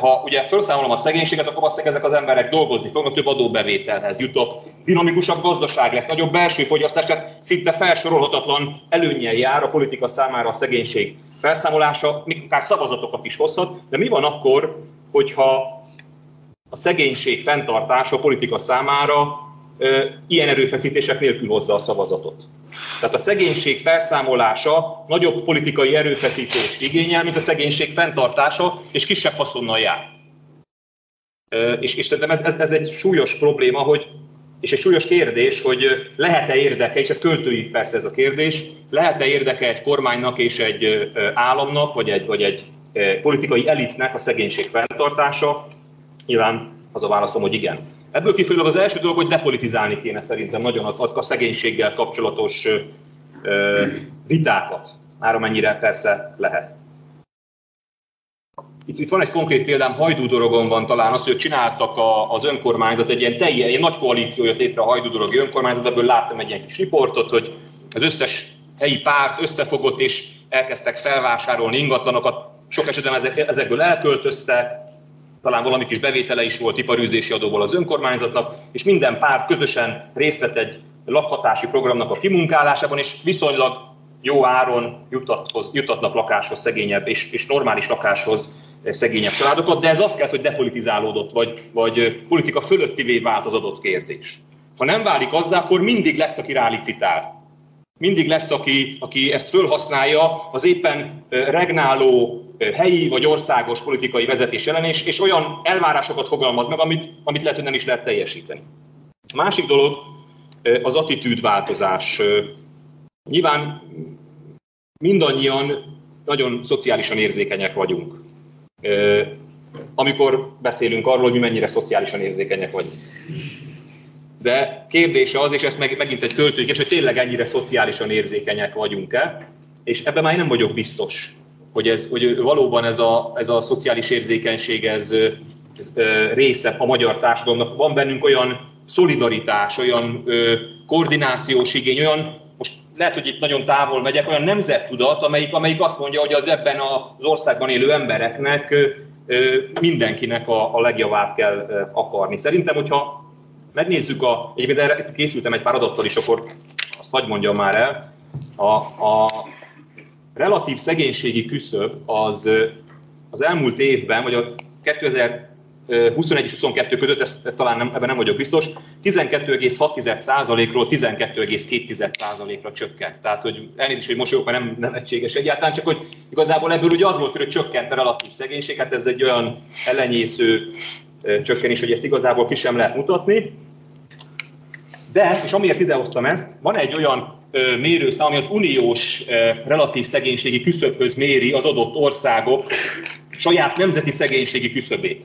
Ha ugye felszámolom a szegénységet, akkor valószínűleg ezek az emberek dolgozni fognak, több adóbevételhez jutok, dinamikusabb gazdaság lesz, nagyobb belső fogyasztás, tehát szinte felsorolhatatlan előnyel jár a politika számára a szegénység felszámolása, akár szavazatokat is hozhat, de mi van akkor, hogyha a szegénység fenntartása a politika számára ilyen erőfeszítések nélkül hozza a szavazatot. Tehát a szegénység felszámolása nagyobb politikai erőfeszítést igényel, mint a szegénység fenntartása, és kisebb haszonnal jár. És, és szerintem ez, ez egy súlyos probléma, hogy, és egy súlyos kérdés, hogy lehet-e érdeke, és ez költői persze ez a kérdés, lehet-e érdeke egy kormánynak és egy államnak, vagy egy, vagy egy politikai elitnek a szegénység fenntartása, Nyilván az a válaszom, hogy igen. Ebből kifolyólag az első dolog, hogy depolitizálni kéne szerintem nagyon a, a szegénységgel kapcsolatos ö, vitákat, már amennyire persze lehet. Itt, itt van egy konkrét példám, Hajdúdorogon van talán az, hogy csináltak a, az önkormányzat, egy ilyen teljes, egy nagy koalíció jött létre a Hajdúdorogi önkormányzat, ebből láttam egy ilyen kis riportot, hogy az összes helyi párt összefogott és elkezdtek felvásárolni ingatlanokat, sok esetben ezek, ezekből elköltöztek, talán valami kis bevétele is volt iparűzési adóból az önkormányzatnak, és minden párt közösen részt vett egy lakhatási programnak a kimunkálásában, és viszonylag jó áron jutathoz, jutatnak lakáshoz szegényebb és, és normális lakáshoz szegényebb családokat, de ez azt kell, hogy depolitizálódott, vagy, vagy politika fölöttivé vált az adott kérdés. Ha nem válik azzá, akkor mindig lesz, aki rálicitál. Mindig lesz, aki, aki ezt fölhasználja az éppen regnáló helyi vagy országos politikai vezetés ellen, és, olyan elvárásokat fogalmaz meg, amit, amit lehet, hogy nem is lehet teljesíteni. Másik dolog, az attitűdváltozás. Nyilván mindannyian nagyon szociálisan érzékenyek vagyunk. Amikor beszélünk arról, hogy mi mennyire szociálisan érzékenyek vagyunk. De kérdése az, és ezt meg, megint egy költői hogy tényleg ennyire szociálisan érzékenyek vagyunk-e, és ebben már én nem vagyok biztos, hogy, ez, hogy valóban ez a, ez a szociális érzékenység, ez, ez része a magyar társadalomnak. Van bennünk olyan szolidaritás, olyan ö, koordinációs igény, olyan, most lehet, hogy itt nagyon távol megyek, olyan nemzettudat, amelyik, amelyik azt mondja, hogy az ebben az országban élő embereknek ö, mindenkinek a, a legjavát kell ö, akarni. Szerintem, hogyha megnézzük a, egyébként erre készültem egy pár adattal is, akkor azt hagyd mondjam már el, a, a relatív szegénységi küszöb az az elmúlt évben, vagy a 2021 és 22 között, ezt, talán nem, ebben nem vagyok biztos, 12,6%-ról 12,2%-ra csökkent. Tehát, hogy elnézést, hogy mosolyog, mert nem nevetséges egyáltalán, csak hogy igazából ebből ugye az volt, hogy csökkent a relatív szegénység, hát ez egy olyan ellenyésző csökkenés, hogy ezt igazából ki sem lehet mutatni. De, és amiért idehoztam ezt, van egy olyan mérőszám, ami az uniós relatív szegénységi küszöbhöz méri az adott országok saját nemzeti szegénységi küszöbét.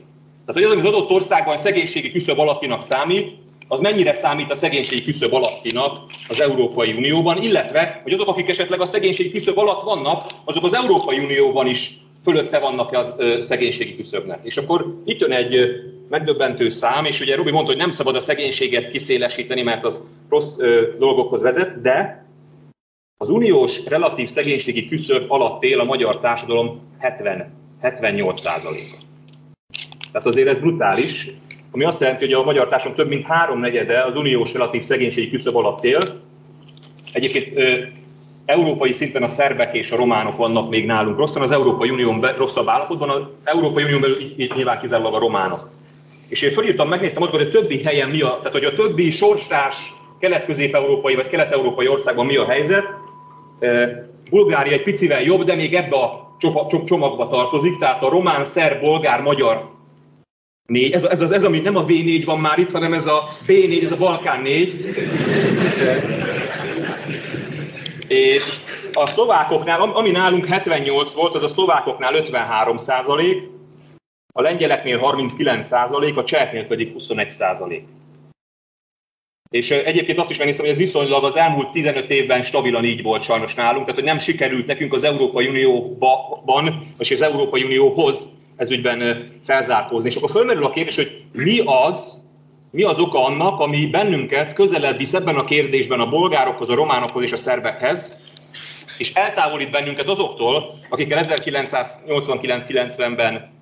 Tehát, hogy az, ami az adott országban szegénységi küszöb alattinak számít, az mennyire számít a szegénységi küszöb alattinak az Európai Unióban, illetve, hogy azok, akik esetleg a szegénységi küszöb alatt vannak, azok az Európai Unióban is fölötte vannak az szegénységi küszöbnek. És akkor itt jön egy megdöbbentő szám, és ugye Robi mondta, hogy nem szabad a szegénységet kiszélesíteni, mert az rossz ö, dolgokhoz vezet, de az uniós relatív szegénységi küszöb alatt él a magyar társadalom 70, 78 százaléka. Tehát azért ez brutális, ami azt jelenti, hogy a magyar társadalom több mint háromnegyede az uniós relatív szegénységi küszöb alatt él. Egyébként ö, európai szinten a szerbek és a románok vannak még nálunk rosszan, az Európai Unión be, rosszabb állapotban, az Európai Unión belül nyilván kizárólag a románok. És én felírtam, megnéztem azt, hogy a többi helyen mi a, tehát hogy a többi sorstárs kelet-közép-európai vagy kelet-európai országban mi a helyzet. Bulgária egy picivel jobb, de még ebbe a csomagba tartozik, tehát a román, szerb, bolgár, magyar négy. Ez, ez, az, ez ami nem a V4 van már itt, hanem ez a B4, ez a Balkán 4. És a szlovákoknál, ami nálunk 78 volt, az a szlovákoknál 53 százalék, a lengyeleknél 39 százalék, a cseheknél pedig 21 százalék. És egyébként azt is megnéztem, hogy ez viszonylag az elmúlt 15 évben stabilan így volt sajnos nálunk, tehát hogy nem sikerült nekünk az Európai Unióban, vagy az Európai Unióhoz ez ügyben felzárkózni. És akkor fölmerül a kérdés, hogy mi az, mi az oka annak, ami bennünket közelebb visz ebben a kérdésben a bolgárokhoz, a románokhoz és a szerbekhez, és eltávolít bennünket azoktól, akikkel 1989-90-ben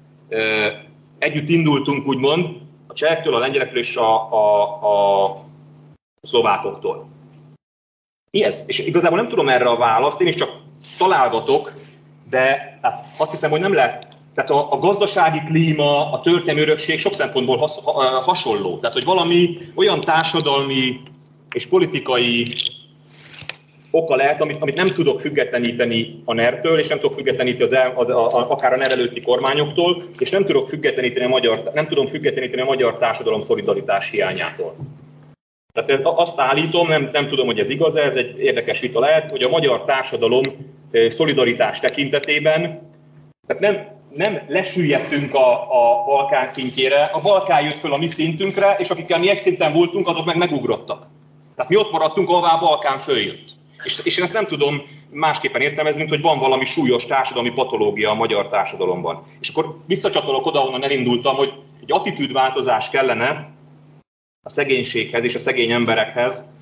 együtt indultunk, úgymond, a csehektől, a lengyelektől és a, a, a szlovákoktól. Mi ez? És igazából nem tudom erre a választ, én is csak találgatok, de hát azt hiszem, hogy nem lehet tehát a, a gazdasági klíma, a történelmi örökség sok szempontból has, ha, hasonló. Tehát, hogy valami olyan társadalmi és politikai oka lehet, amit, amit nem tudok függetleníteni a NER-től, és nem tudok függetleníteni az el, az, a, a, akár a NER előtti kormányoktól, és nem tudok függetleníteni a magyar, nem tudom függetleníteni a magyar társadalom szolidaritás hiányától. Tehát azt állítom, nem, nem tudom, hogy ez igaz, ez egy érdekes vita lehet, hogy a magyar társadalom szolidaritás tekintetében, tehát nem, nem lesüllyedtünk a, a Balkán szintjére, a Balkán jött föl a mi szintünkre, és akikkel mi egy szinten voltunk, azok meg megugrottak. Tehát mi ott maradtunk, ahová a Balkán följött. És, és én ezt nem tudom másképpen értelmezni, mint hogy van valami súlyos társadalmi patológia a magyar társadalomban. És akkor visszacsatolok oda, onnan elindultam, hogy egy attitűdváltozás kellene a szegénységhez és a szegény emberekhez,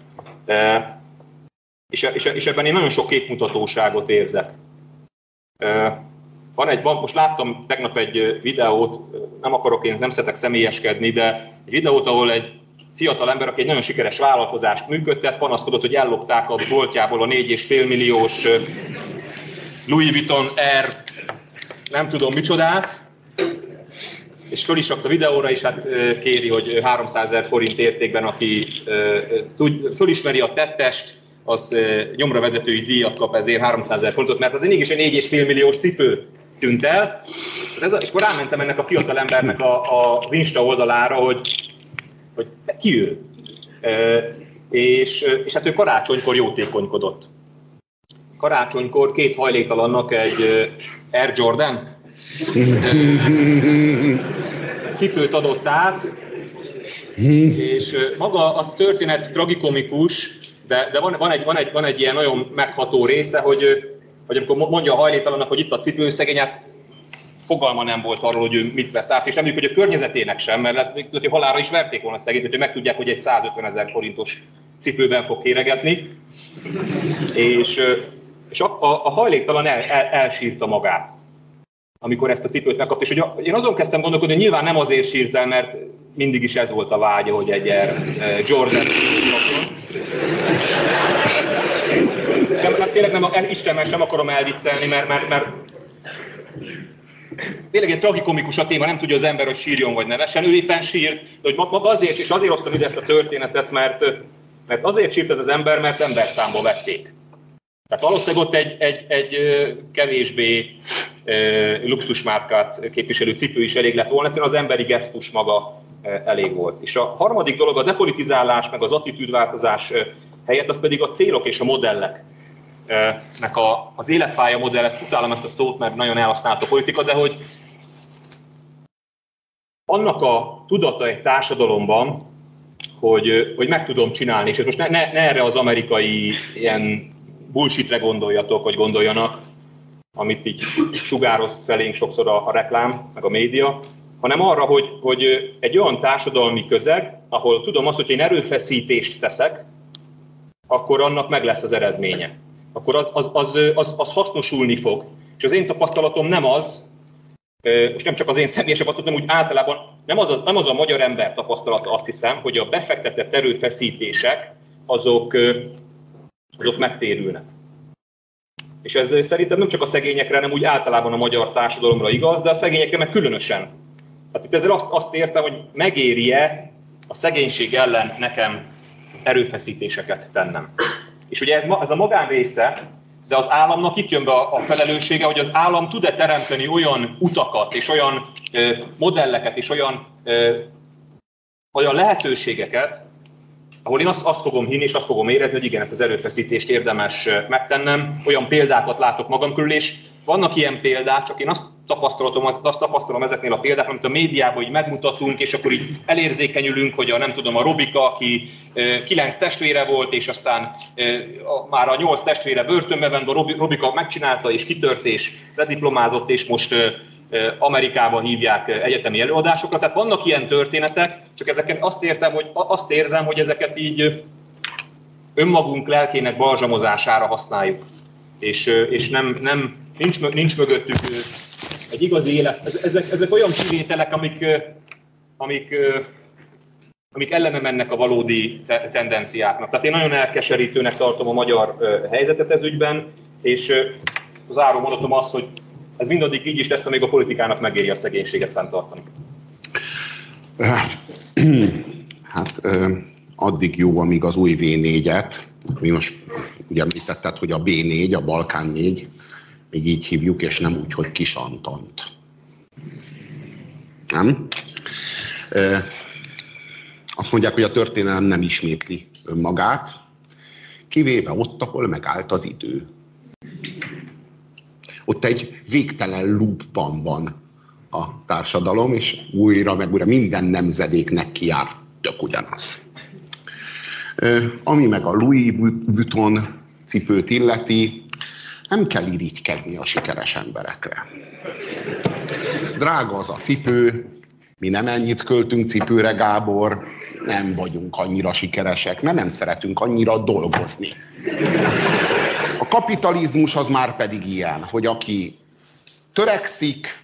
és, és, ebben én nagyon sok képmutatóságot érzek. Van egy, van, most láttam tegnap egy videót, nem akarok én, nem szeretek személyeskedni, de egy videót, ahol egy fiatal ember, aki egy nagyon sikeres vállalkozást működtet, panaszkodott, hogy ellopták a boltjából a 4,5 milliós Louis Vuitton R, nem tudom micsodát, és föl is a videóra is hát kéri, hogy 300 ezer forint értékben, aki tud, fölismeri a tettest, az nyomra vezetői díjat kap ezért 300 ezer forintot, mert az mégis egy 4,5 milliós cipő tűnt el. Ez a, és akkor rámentem ennek a fiatal embernek a, a Insta oldalára, hogy hogy ki ő. és, és hát ő karácsonykor jótékonykodott. Karácsonykor két hajléktalannak egy Air Jordan cipőt adott át, és maga a történet tragikomikus, de, de van, van, egy, van, egy, van egy ilyen nagyon megható része, hogy, hogy amikor mondja a hajléktalannak, hogy itt a cipőszegényet, fogalma nem volt arról, hogy ő mit vesz át, és nem hogy a környezetének sem, mert lehet, hogy halára is verték volna szegényt, hogy megtudják, hogy egy 150 ezer forintos cipőben fog kéregetni, és, és a, a, a hajléktalan el, el, elsírta magát, amikor ezt a cipőt megkapta. És hogy én azon kezdtem gondolkodni, hogy nyilván nem azért sírt el, mert mindig is ez volt a vágya, hogy egy Jordan sem, hát tényleg nem, Istenben sem akarom elviccelni, mert, mert, mert tényleg egy tragikomikus a téma, nem tudja az ember, hogy sírjon vagy nevesen. Ő éppen sír, de hogy maga azért, és azért hoztam ide ezt a történetet, mert, mert azért sírt ez az ember, mert ember számba vették. Tehát valószínűleg ott egy, egy, egy kevésbé luxusmárkát képviselő cipő is elég lett volna, egyszerűen az emberi gesztus maga elég volt. És a harmadik dolog a depolitizálás, meg az attitűdváltozás helyett, az pedig a célok és a modellek nek a, az életpálya modell, ezt utálom ezt a szót, mert nagyon elhasznált a politika, de hogy annak a tudata egy társadalomban, hogy, hogy meg tudom csinálni, és most ne, ne, ne erre az amerikai ilyen bullshitre gondoljatok, vagy gondoljanak, amit így sugároz felénk sokszor a, a reklám, meg a média, hanem arra, hogy, hogy egy olyan társadalmi közeg, ahol tudom azt, hogy én erőfeszítést teszek, akkor annak meg lesz az eredménye. Akkor az, az, az, az, az hasznosulni fog. És az én tapasztalatom nem az, és nem csak az én személyes tapasztalatom, úgy általában nem az, a, nem az a magyar ember tapasztalata, azt hiszem, hogy a befektetett erőfeszítések azok, azok megtérülnek. És ez szerintem nem csak a szegényekre, hanem úgy általában a magyar társadalomra igaz, de a szegényekre meg különösen. Hát itt ezzel azt, azt értem, hogy megéri-e a szegénység ellen nekem erőfeszítéseket tennem. És ugye ez, ez a magán része, de az államnak itt jön be a, a felelőssége, hogy az állam tud-e teremteni olyan utakat, és olyan ö, modelleket, és olyan, ö, olyan lehetőségeket, ahol én azt, azt fogom hinni, és azt fogom érezni, hogy igen, ezt az erőfeszítést érdemes megtennem. Olyan példákat látok magam körül, és vannak ilyen példák, csak én azt tapasztalatom, azt, azt tapasztalom ezeknél a példáknál, amit a médiában így megmutatunk, és akkor így elérzékenyülünk, hogy a, nem tudom, a Robika, aki kilenc testvére volt, és aztán a, már a nyolc testvére börtönbe ment, a Robika megcsinálta, és kitört, és lediplomázott, és most Amerikában hívják egyetemi előadásokra. Tehát vannak ilyen történetek, csak ezeket azt értem, hogy azt érzem, hogy ezeket így önmagunk lelkének balzsamozására használjuk. És, és nem, nem, nincs, nincs mögöttük egy igazi élet. Ezek, ezek olyan kivételek, amik, amik, amik ellene mennek a valódi tendenciáknak. Tehát én nagyon elkeserítőnek tartom a magyar helyzetet ez ügyben, és az áró mondatom az, hogy ez mindaddig így is lesz, amíg a politikának megéri a szegénységet fenntartani. Hát addig jó, amíg az új V4-et, mi most ugye említetted, hogy a B4, a Balkán 4, még így hívjuk, és nem úgy, hogy Kisantant. Nem? Azt mondják, hogy a történelem nem ismétli önmagát, kivéve ott, ahol megállt az idő. Ott egy végtelen loopban van a társadalom, és újra meg újra minden nemzedéknek kijár tök ugyanaz. Ami meg a Louis Vuitton cipőt illeti, nem kell irigykedni a sikeres emberekre. Drága az a cipő, mi nem ennyit költünk cipőre, Gábor, nem vagyunk annyira sikeresek, mert nem szeretünk annyira dolgozni. A kapitalizmus az már pedig ilyen, hogy aki törekszik,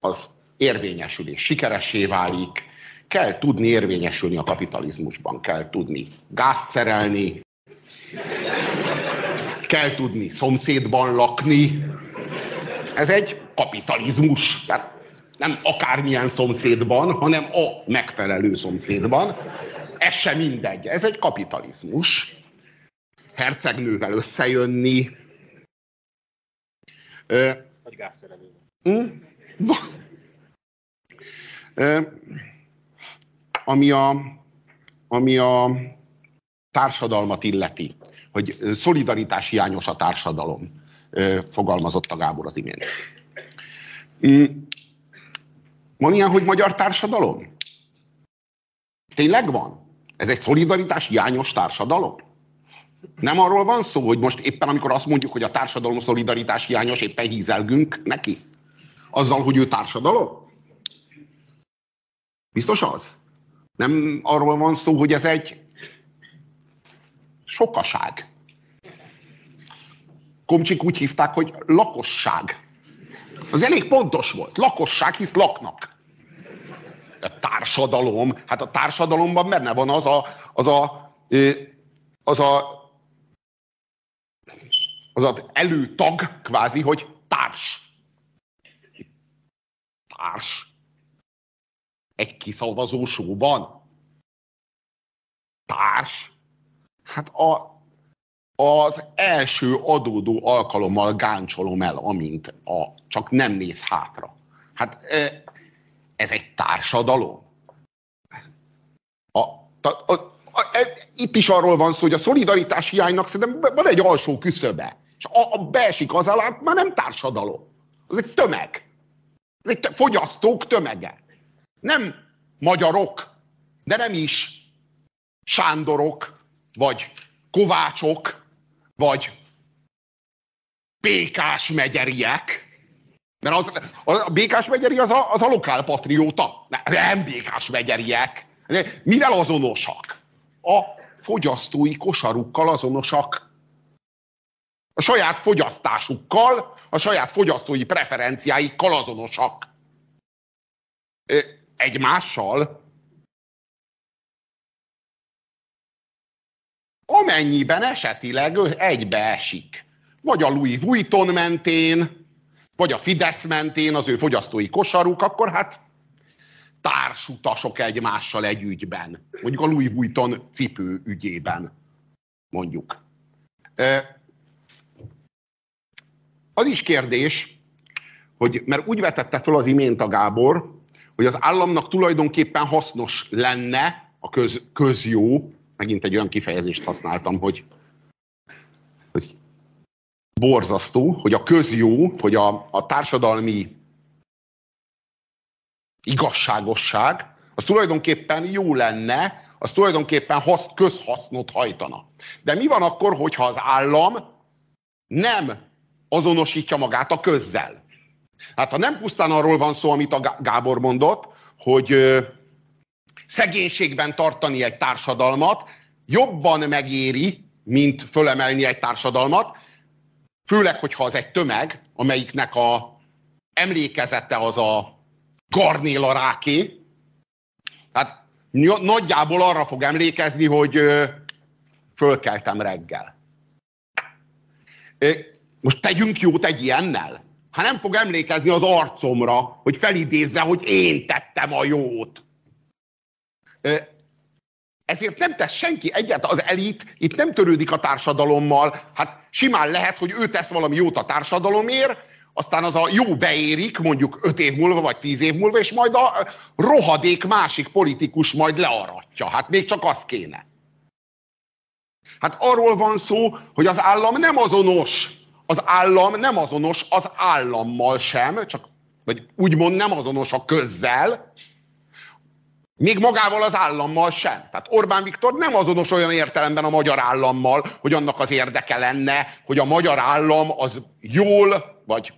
az érvényesül és sikeressé válik. Kell tudni érvényesülni a kapitalizmusban, kell tudni gázt szerelni, kell tudni szomszédban lakni. Ez egy kapitalizmus. Tehát nem akármilyen szomszédban, hanem a megfelelő szomszédban. Ez sem mindegy. Ez egy kapitalizmus. Hercegnővel összejönni. Vagy gázszerelő. Hm? Ami a, ami a társadalmat illeti, hogy szolidaritás hiányos a társadalom, fogalmazott a Gábor az imént. Mm. Van ilyen, hogy magyar társadalom? Tényleg van? Ez egy szolidaritás hiányos társadalom? Nem arról van szó, hogy most éppen amikor azt mondjuk, hogy a társadalom szolidaritás hiányos, éppen hízelgünk neki? Azzal, hogy ő társadalom? Biztos az? Nem arról van szó, hogy ez egy sokaság. Komcsik úgy hívták, hogy lakosság. Az elég pontos volt. Lakosság, hisz laknak. A társadalom, hát a társadalomban benne van az a, az a, az a az az előtag, kvázi, hogy társ. Társ. Egy kiszavazó sóban. Társ. Hát a, az első adódó alkalommal gáncsolom el, amint a, csak nem néz hátra. Hát ez egy társadalom. A, a, a, a, e, itt is arról van szó, hogy a szolidaritás hiánynak szerintem van egy alsó küszöbe. És a, a beesik az alá, már nem társadalom. Az egy tömeg. Ez egy fogyasztók tömege. Nem magyarok, de nem is Sándorok, vagy Kovácsok, vagy Békás megyeriek. Mert az, a Békás megyeri az a, az a lokálpatrióta. Nem Békás megyeriek. Mivel azonosak? A fogyasztói kosarukkal azonosak a saját fogyasztásukkal, a saját fogyasztói preferenciáikkal azonosak. Egymással. Amennyiben esetileg egybeesik. Vagy a Louis Vuitton mentén, vagy a Fidesz mentén az ő fogyasztói kosaruk, akkor hát társutasok egymással egy ügyben. Mondjuk a Louis Vuitton cipő ügyében. Mondjuk. Az is kérdés, hogy, mert úgy vetette fel az imént a Gábor, hogy az államnak tulajdonképpen hasznos lenne a köz, közjó, megint egy olyan kifejezést használtam, hogy, hogy borzasztó, hogy a közjó, hogy a, a társadalmi igazságosság, az tulajdonképpen jó lenne, az tulajdonképpen hasz, közhasznot hajtana. De mi van akkor, hogyha az állam nem azonosítja magát a közzel. Hát ha nem pusztán arról van szó, amit a Gábor mondott, hogy szegénységben tartani egy társadalmat jobban megéri, mint fölemelni egy társadalmat, főleg, hogyha az egy tömeg, amelyiknek a emlékezete az a Garnéla ráké, hát nagyjából arra fog emlékezni, hogy fölkeltem reggel. Most tegyünk jót egy ilyennel? Hát nem fog emlékezni az arcomra, hogy felidézze, hogy én tettem a jót. Ezért nem tesz senki egyet, az elit itt nem törődik a társadalommal. Hát simán lehet, hogy ő tesz valami jót a társadalomért, aztán az a jó beérik mondjuk öt év múlva, vagy tíz év múlva, és majd a rohadék másik politikus majd learatja. Hát még csak az kéne. Hát arról van szó, hogy az állam nem azonos az állam nem azonos az állammal sem, csak vagy úgymond nem azonos a közzel, még magával az állammal sem. Tehát Orbán Viktor nem azonos olyan értelemben a magyar állammal, hogy annak az érdeke lenne, hogy a magyar állam az jól, vagy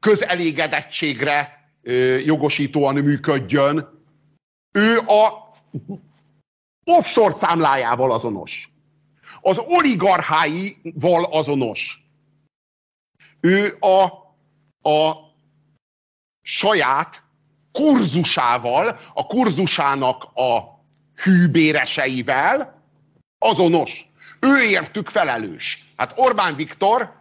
közelégedettségre jogosítóan működjön. Ő a offshore számlájával azonos az oligarcháival azonos. Ő a, a saját kurzusával, a kurzusának a hűbéreseivel azonos. Ő értük felelős. Hát Orbán Viktor,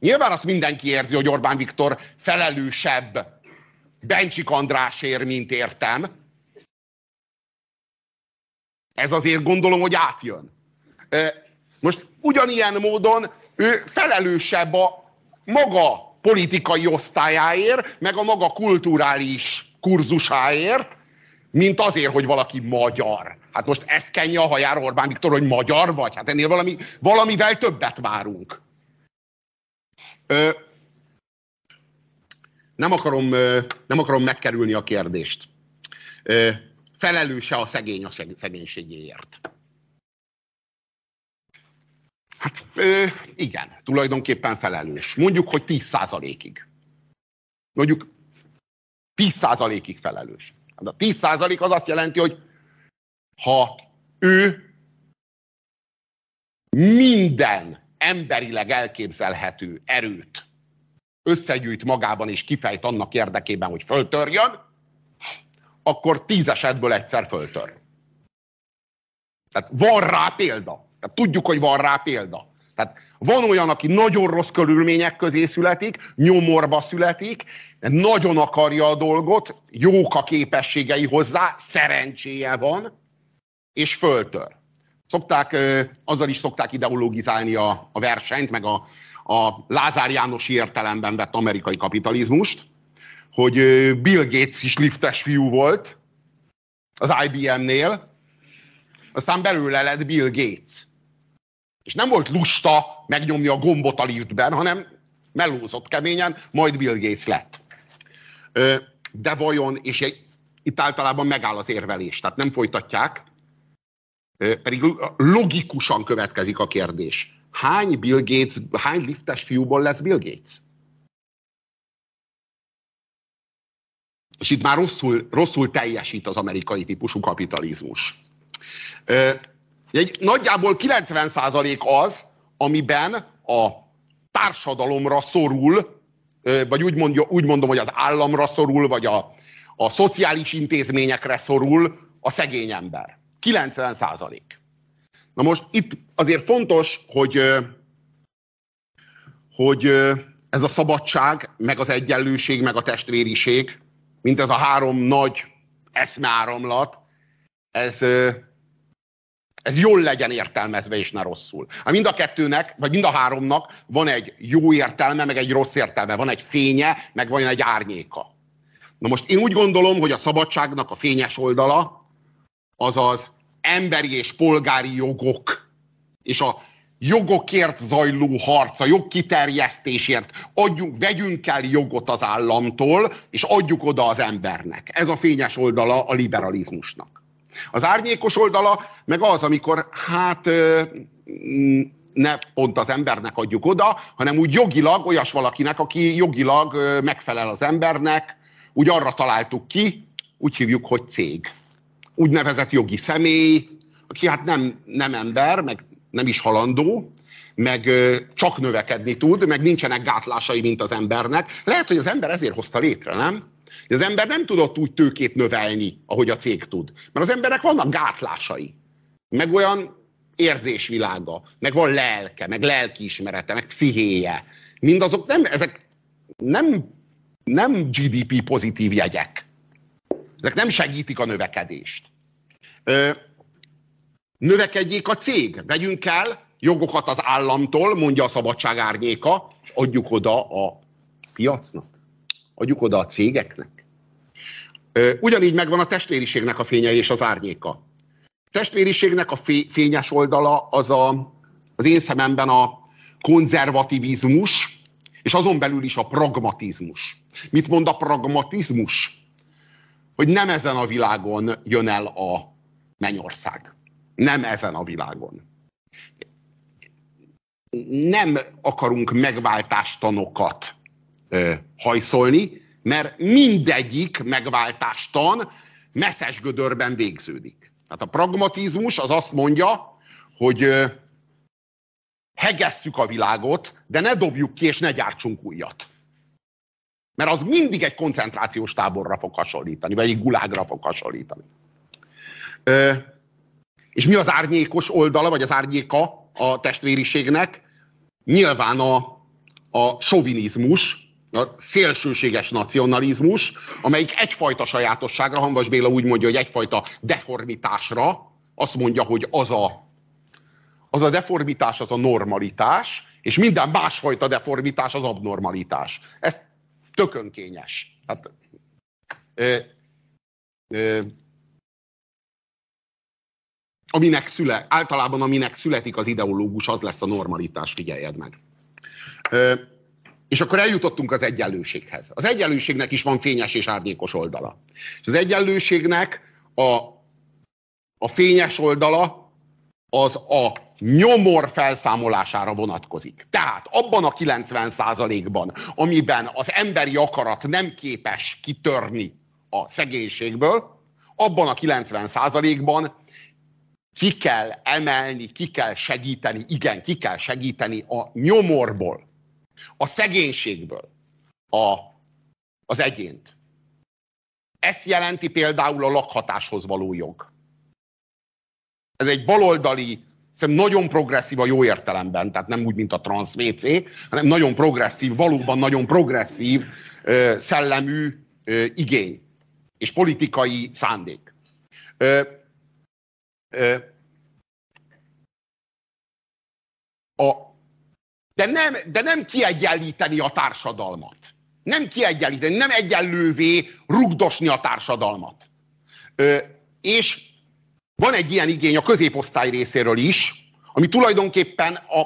nyilván azt mindenki érzi, hogy Orbán Viktor felelősebb Bencsik Andrásért, mint értem. Ez azért gondolom, hogy átjön. Most ugyanilyen módon ő felelősebb a maga politikai osztályáért, meg a maga kulturális kurzusáért, mint azért, hogy valaki magyar. Hát most ez kenje a hajára Orbán Viktor, hogy magyar vagy? Hát ennél valami, valamivel többet várunk. Ö, nem, akarom, nem akarom megkerülni a kérdést. Ö, felelőse a szegény a szegénységéért? Hát ö, igen, tulajdonképpen felelős. Mondjuk, hogy 10%-ig. Mondjuk 10%-ig felelős. Hát a 10% az azt jelenti, hogy ha ő minden emberileg elképzelhető erőt összegyűjt magában és kifejt annak érdekében, hogy föltörjön, akkor tíz esetből egyszer föltör. Tehát van rá példa. Tehát tudjuk, hogy van rá példa. Tehát van olyan, aki nagyon rossz körülmények közé születik, nyomorba születik, nagyon akarja a dolgot, jók a képességei hozzá, szerencséje van, és föltör. Szokták, azzal is szokták ideologizálni a, a versenyt, meg a, a Lázár Jánosi értelemben vett amerikai kapitalizmust, hogy Bill Gates is liftes fiú volt az IBM-nél, aztán belőle lett Bill Gates. És nem volt lusta megnyomni a gombot a liftben, hanem melózott keményen, majd Bill Gates lett. De vajon, és itt általában megáll az érvelés, tehát nem folytatják, pedig logikusan következik a kérdés. Hány Bill Gates, hány liftes fiúból lesz Bill Gates? És itt már rosszul, rosszul teljesít az amerikai típusú kapitalizmus. Egy, nagyjából 90% az, amiben a társadalomra szorul, vagy úgy, mondja, úgy mondom, hogy az államra szorul, vagy a, a szociális intézményekre szorul a szegény ember. 90 százalék. Na most itt azért fontos, hogy, hogy ez a szabadság, meg az egyenlőség, meg a testvériség, mint ez a három nagy eszmeáramlat, ez, ez jól legyen értelmezve, és ne rosszul. Hát mind a kettőnek, vagy mind a háromnak van egy jó értelme, meg egy rossz értelme. Van egy fénye, meg van egy árnyéka. Na most én úgy gondolom, hogy a szabadságnak a fényes oldala az az emberi és polgári jogok, és a jogokért zajló harc, a jogkiterjesztésért, adjunk, vegyünk el jogot az államtól, és adjuk oda az embernek. Ez a fényes oldala a liberalizmusnak. Az árnyékos oldala meg az, amikor hát ne pont az embernek adjuk oda, hanem úgy jogilag olyas valakinek, aki jogilag megfelel az embernek, úgy arra találtuk ki, úgy hívjuk, hogy cég. Úgynevezett jogi személy, aki hát nem, nem ember, meg nem is halandó, meg csak növekedni tud, meg nincsenek gátlásai, mint az embernek. Lehet, hogy az ember ezért hozta létre, nem? Az ember nem tudott úgy tőkét növelni, ahogy a cég tud. Mert az emberek vannak gátlásai. Meg olyan érzésvilága, meg van lelke, meg lelkiismerete, meg pszichéje. Mindazok nem, ezek nem, nem GDP pozitív jegyek. Ezek nem segítik a növekedést. Ö, növekedjék a cég, vegyünk el jogokat az államtól, mondja a szabadság árnyéka, és adjuk oda a piacnak adjuk oda a cégeknek. Ugyanígy megvan a testvériségnek a fénye és az árnyéka. Testvériségnek a fényes oldala az a, az én szememben a konzervativizmus, és azon belül is a pragmatizmus. Mit mond a pragmatizmus? Hogy nem ezen a világon jön el a mennyország. Nem ezen a világon. Nem akarunk megváltástanokat hajszolni, mert mindegyik megváltástan messzes gödörben végződik. Tehát a pragmatizmus az azt mondja, hogy hegesszük a világot, de ne dobjuk ki és ne gyártsunk újat. Mert az mindig egy koncentrációs táborra fog hasonlítani, vagy egy gulágra fog hasonlítani. Ö, és mi az árnyékos oldala, vagy az árnyéka a testvériségnek? Nyilván a, a sovinizmus, a szélsőséges nacionalizmus, amelyik egyfajta sajátosságra, Hanvas Béla úgy mondja, hogy egyfajta deformitásra, azt mondja, hogy az a, az a deformitás az a normalitás, és minden másfajta deformitás az abnormalitás. Ez tökönkényes. Hát, ö, ö, aminek szüle, általában aminek születik az ideológus, az lesz a normalitás, figyeljed meg. Ö, és akkor eljutottunk az egyenlőséghez. Az egyenlőségnek is van fényes és árnyékos oldala. És az egyenlőségnek a, a fényes oldala az a nyomor felszámolására vonatkozik. Tehát abban a 90%-ban, amiben az emberi akarat nem képes kitörni a szegénységből, abban a 90%-ban ki kell emelni, ki kell segíteni, igen, ki kell segíteni a nyomorból, a szegénységből a, az egyént. Ezt jelenti például a lakhatáshoz való jog. Ez egy baloldali, szerintem nagyon progresszív a jó értelemben, tehát nem úgy, mint a transz WC, hanem nagyon progresszív, valóban nagyon progresszív szellemű igény és politikai szándék. A, de, nem, de nem kiegyenlíteni a társadalmat. Nem kiegyenlíteni, nem egyenlővé rugdosni a társadalmat. Ö, és van egy ilyen igény a középosztály részéről is, ami tulajdonképpen a,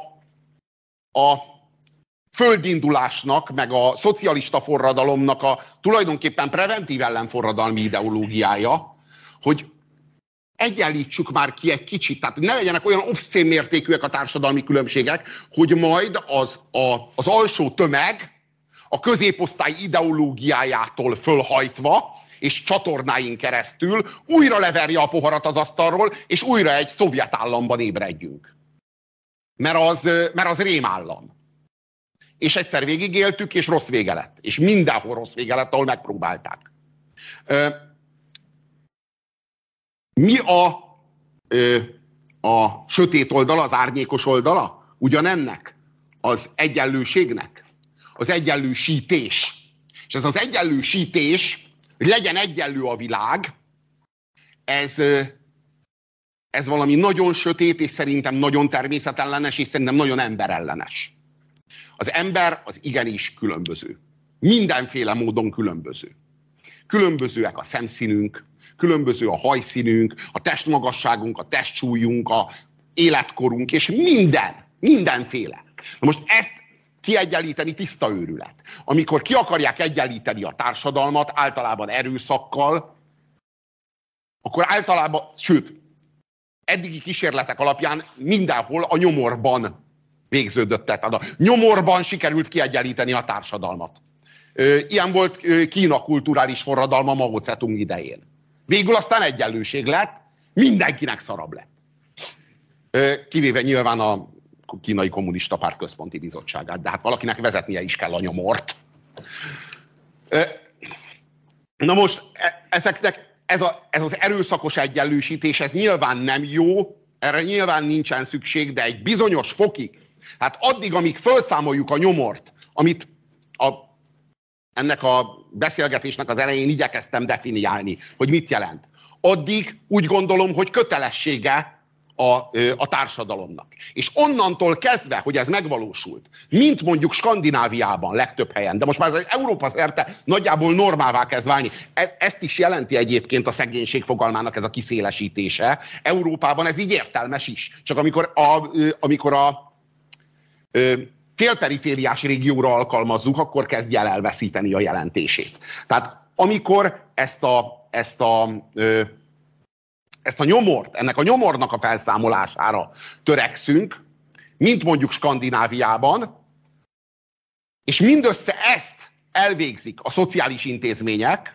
a földindulásnak, meg a szocialista forradalomnak a tulajdonképpen preventív ellenforradalmi ideológiája, hogy egyenlítsük már ki egy kicsit, tehát ne legyenek olyan obszén mértékűek a társadalmi különbségek, hogy majd az, a, az alsó tömeg a középosztály ideológiájától fölhajtva, és csatornáin keresztül újra leverje a poharat az asztalról, és újra egy szovjet államban ébredjünk. Mert az, mert az rémállam. És egyszer végigéltük, és rossz vége lett. És mindenhol rossz vége lett, ahol megpróbálták. Mi a, a sötét oldala, az árnyékos oldala? Ugyanennek? Az egyenlőségnek? Az egyenlősítés. És ez az egyenlősítés, hogy legyen egyenlő a világ, ez, ez valami nagyon sötét, és szerintem nagyon természetellenes, és szerintem nagyon emberellenes. Az ember az igenis különböző. Mindenféle módon különböző. Különbözőek a szemszínünk, különböző a hajszínünk, a testmagasságunk, a testsúlyunk, a életkorunk, és minden, mindenféle. Na most ezt kiegyenlíteni tiszta őrület. Amikor ki akarják egyenlíteni a társadalmat, általában erőszakkal, akkor általában, sőt, eddigi kísérletek alapján mindenhol a nyomorban végződött. Tehát a nyomorban sikerült kiegyenlíteni a társadalmat. Ilyen volt Kína kulturális forradalma Mao Zedong idején. Végül aztán egyenlőség lett, mindenkinek szarabb lett. Kivéve nyilván a kínai kommunista párt központi bizottságát, de hát valakinek vezetnie is kell a nyomort. Na most e, ezeknek ez, a, ez az erőszakos egyenlősítés, ez nyilván nem jó, erre nyilván nincsen szükség, de egy bizonyos fokig. Hát addig, amíg felszámoljuk a nyomort, amit a ennek a beszélgetésnek az elején igyekeztem definiálni, hogy mit jelent. Addig úgy gondolom, hogy kötelessége a, a társadalomnak. És onnantól kezdve, hogy ez megvalósult, mint mondjuk Skandináviában legtöbb helyen, de most már az Európa szerte nagyjából normálvá kezd válni. E, ezt is jelenti egyébként a szegénység fogalmának ez a kiszélesítése. Európában ez így értelmes is. Csak amikor a, amikor a félperifériás régióra alkalmazzuk, akkor kezdje el elveszíteni a jelentését. Tehát amikor ezt a, ezt a, ezt a nyomort, ennek a nyomornak a felszámolására törekszünk, mint mondjuk Skandináviában, és mindössze ezt elvégzik a szociális intézmények,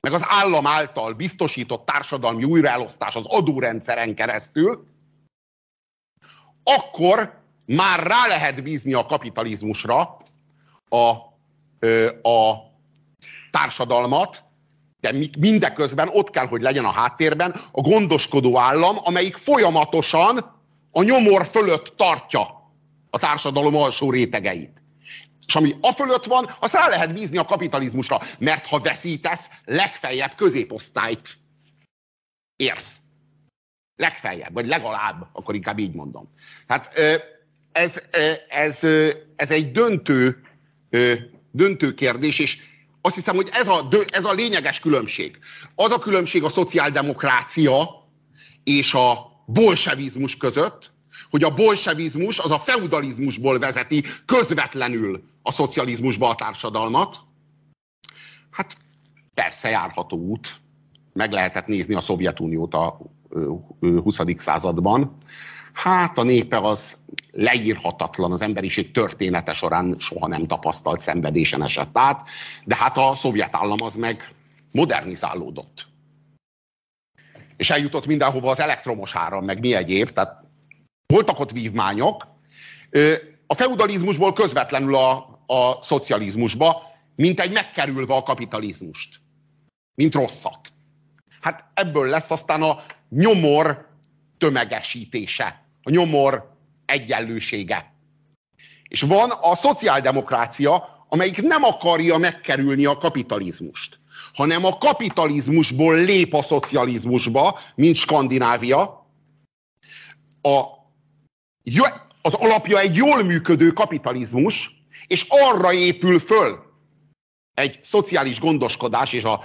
meg az állam által biztosított társadalmi újraelosztás az adórendszeren keresztül, akkor már rá lehet bízni a kapitalizmusra a, a társadalmat, de mindeközben ott kell, hogy legyen a háttérben a gondoskodó állam, amelyik folyamatosan a nyomor fölött tartja a társadalom alsó rétegeit. És ami a fölött van, azt rá lehet bízni a kapitalizmusra, mert ha veszítesz, legfeljebb középosztályt érsz. Legfeljebb, vagy legalább, akkor inkább így mondom. Hát ez, ez, ez egy döntő, döntő kérdés, és azt hiszem, hogy ez a, ez a lényeges különbség. Az a különbség a szociáldemokrácia és a bolsevizmus között, hogy a bolsevizmus az a feudalizmusból vezeti közvetlenül a szocializmusba a társadalmat. Hát persze járható út. Meg lehetett nézni a Szovjetuniót a 20. században. Hát a népe az leírhatatlan, az emberiség története során soha nem tapasztalt szenvedésen esett át, de hát a szovjet állam az meg modernizálódott. És eljutott mindenhova az elektromos áram, meg mi egyéb, tehát voltak ott vívmányok. A feudalizmusból közvetlenül a, a szocializmusba, mint egy megkerülve a kapitalizmust. Mint rosszat. Hát ebből lesz aztán a nyomor tömegesítése, a nyomor egyenlősége. És van a szociáldemokrácia, amelyik nem akarja megkerülni a kapitalizmust, hanem a kapitalizmusból lép a szocializmusba, mint Skandinávia. A, az alapja egy jól működő kapitalizmus, és arra épül föl egy szociális gondoskodás, és a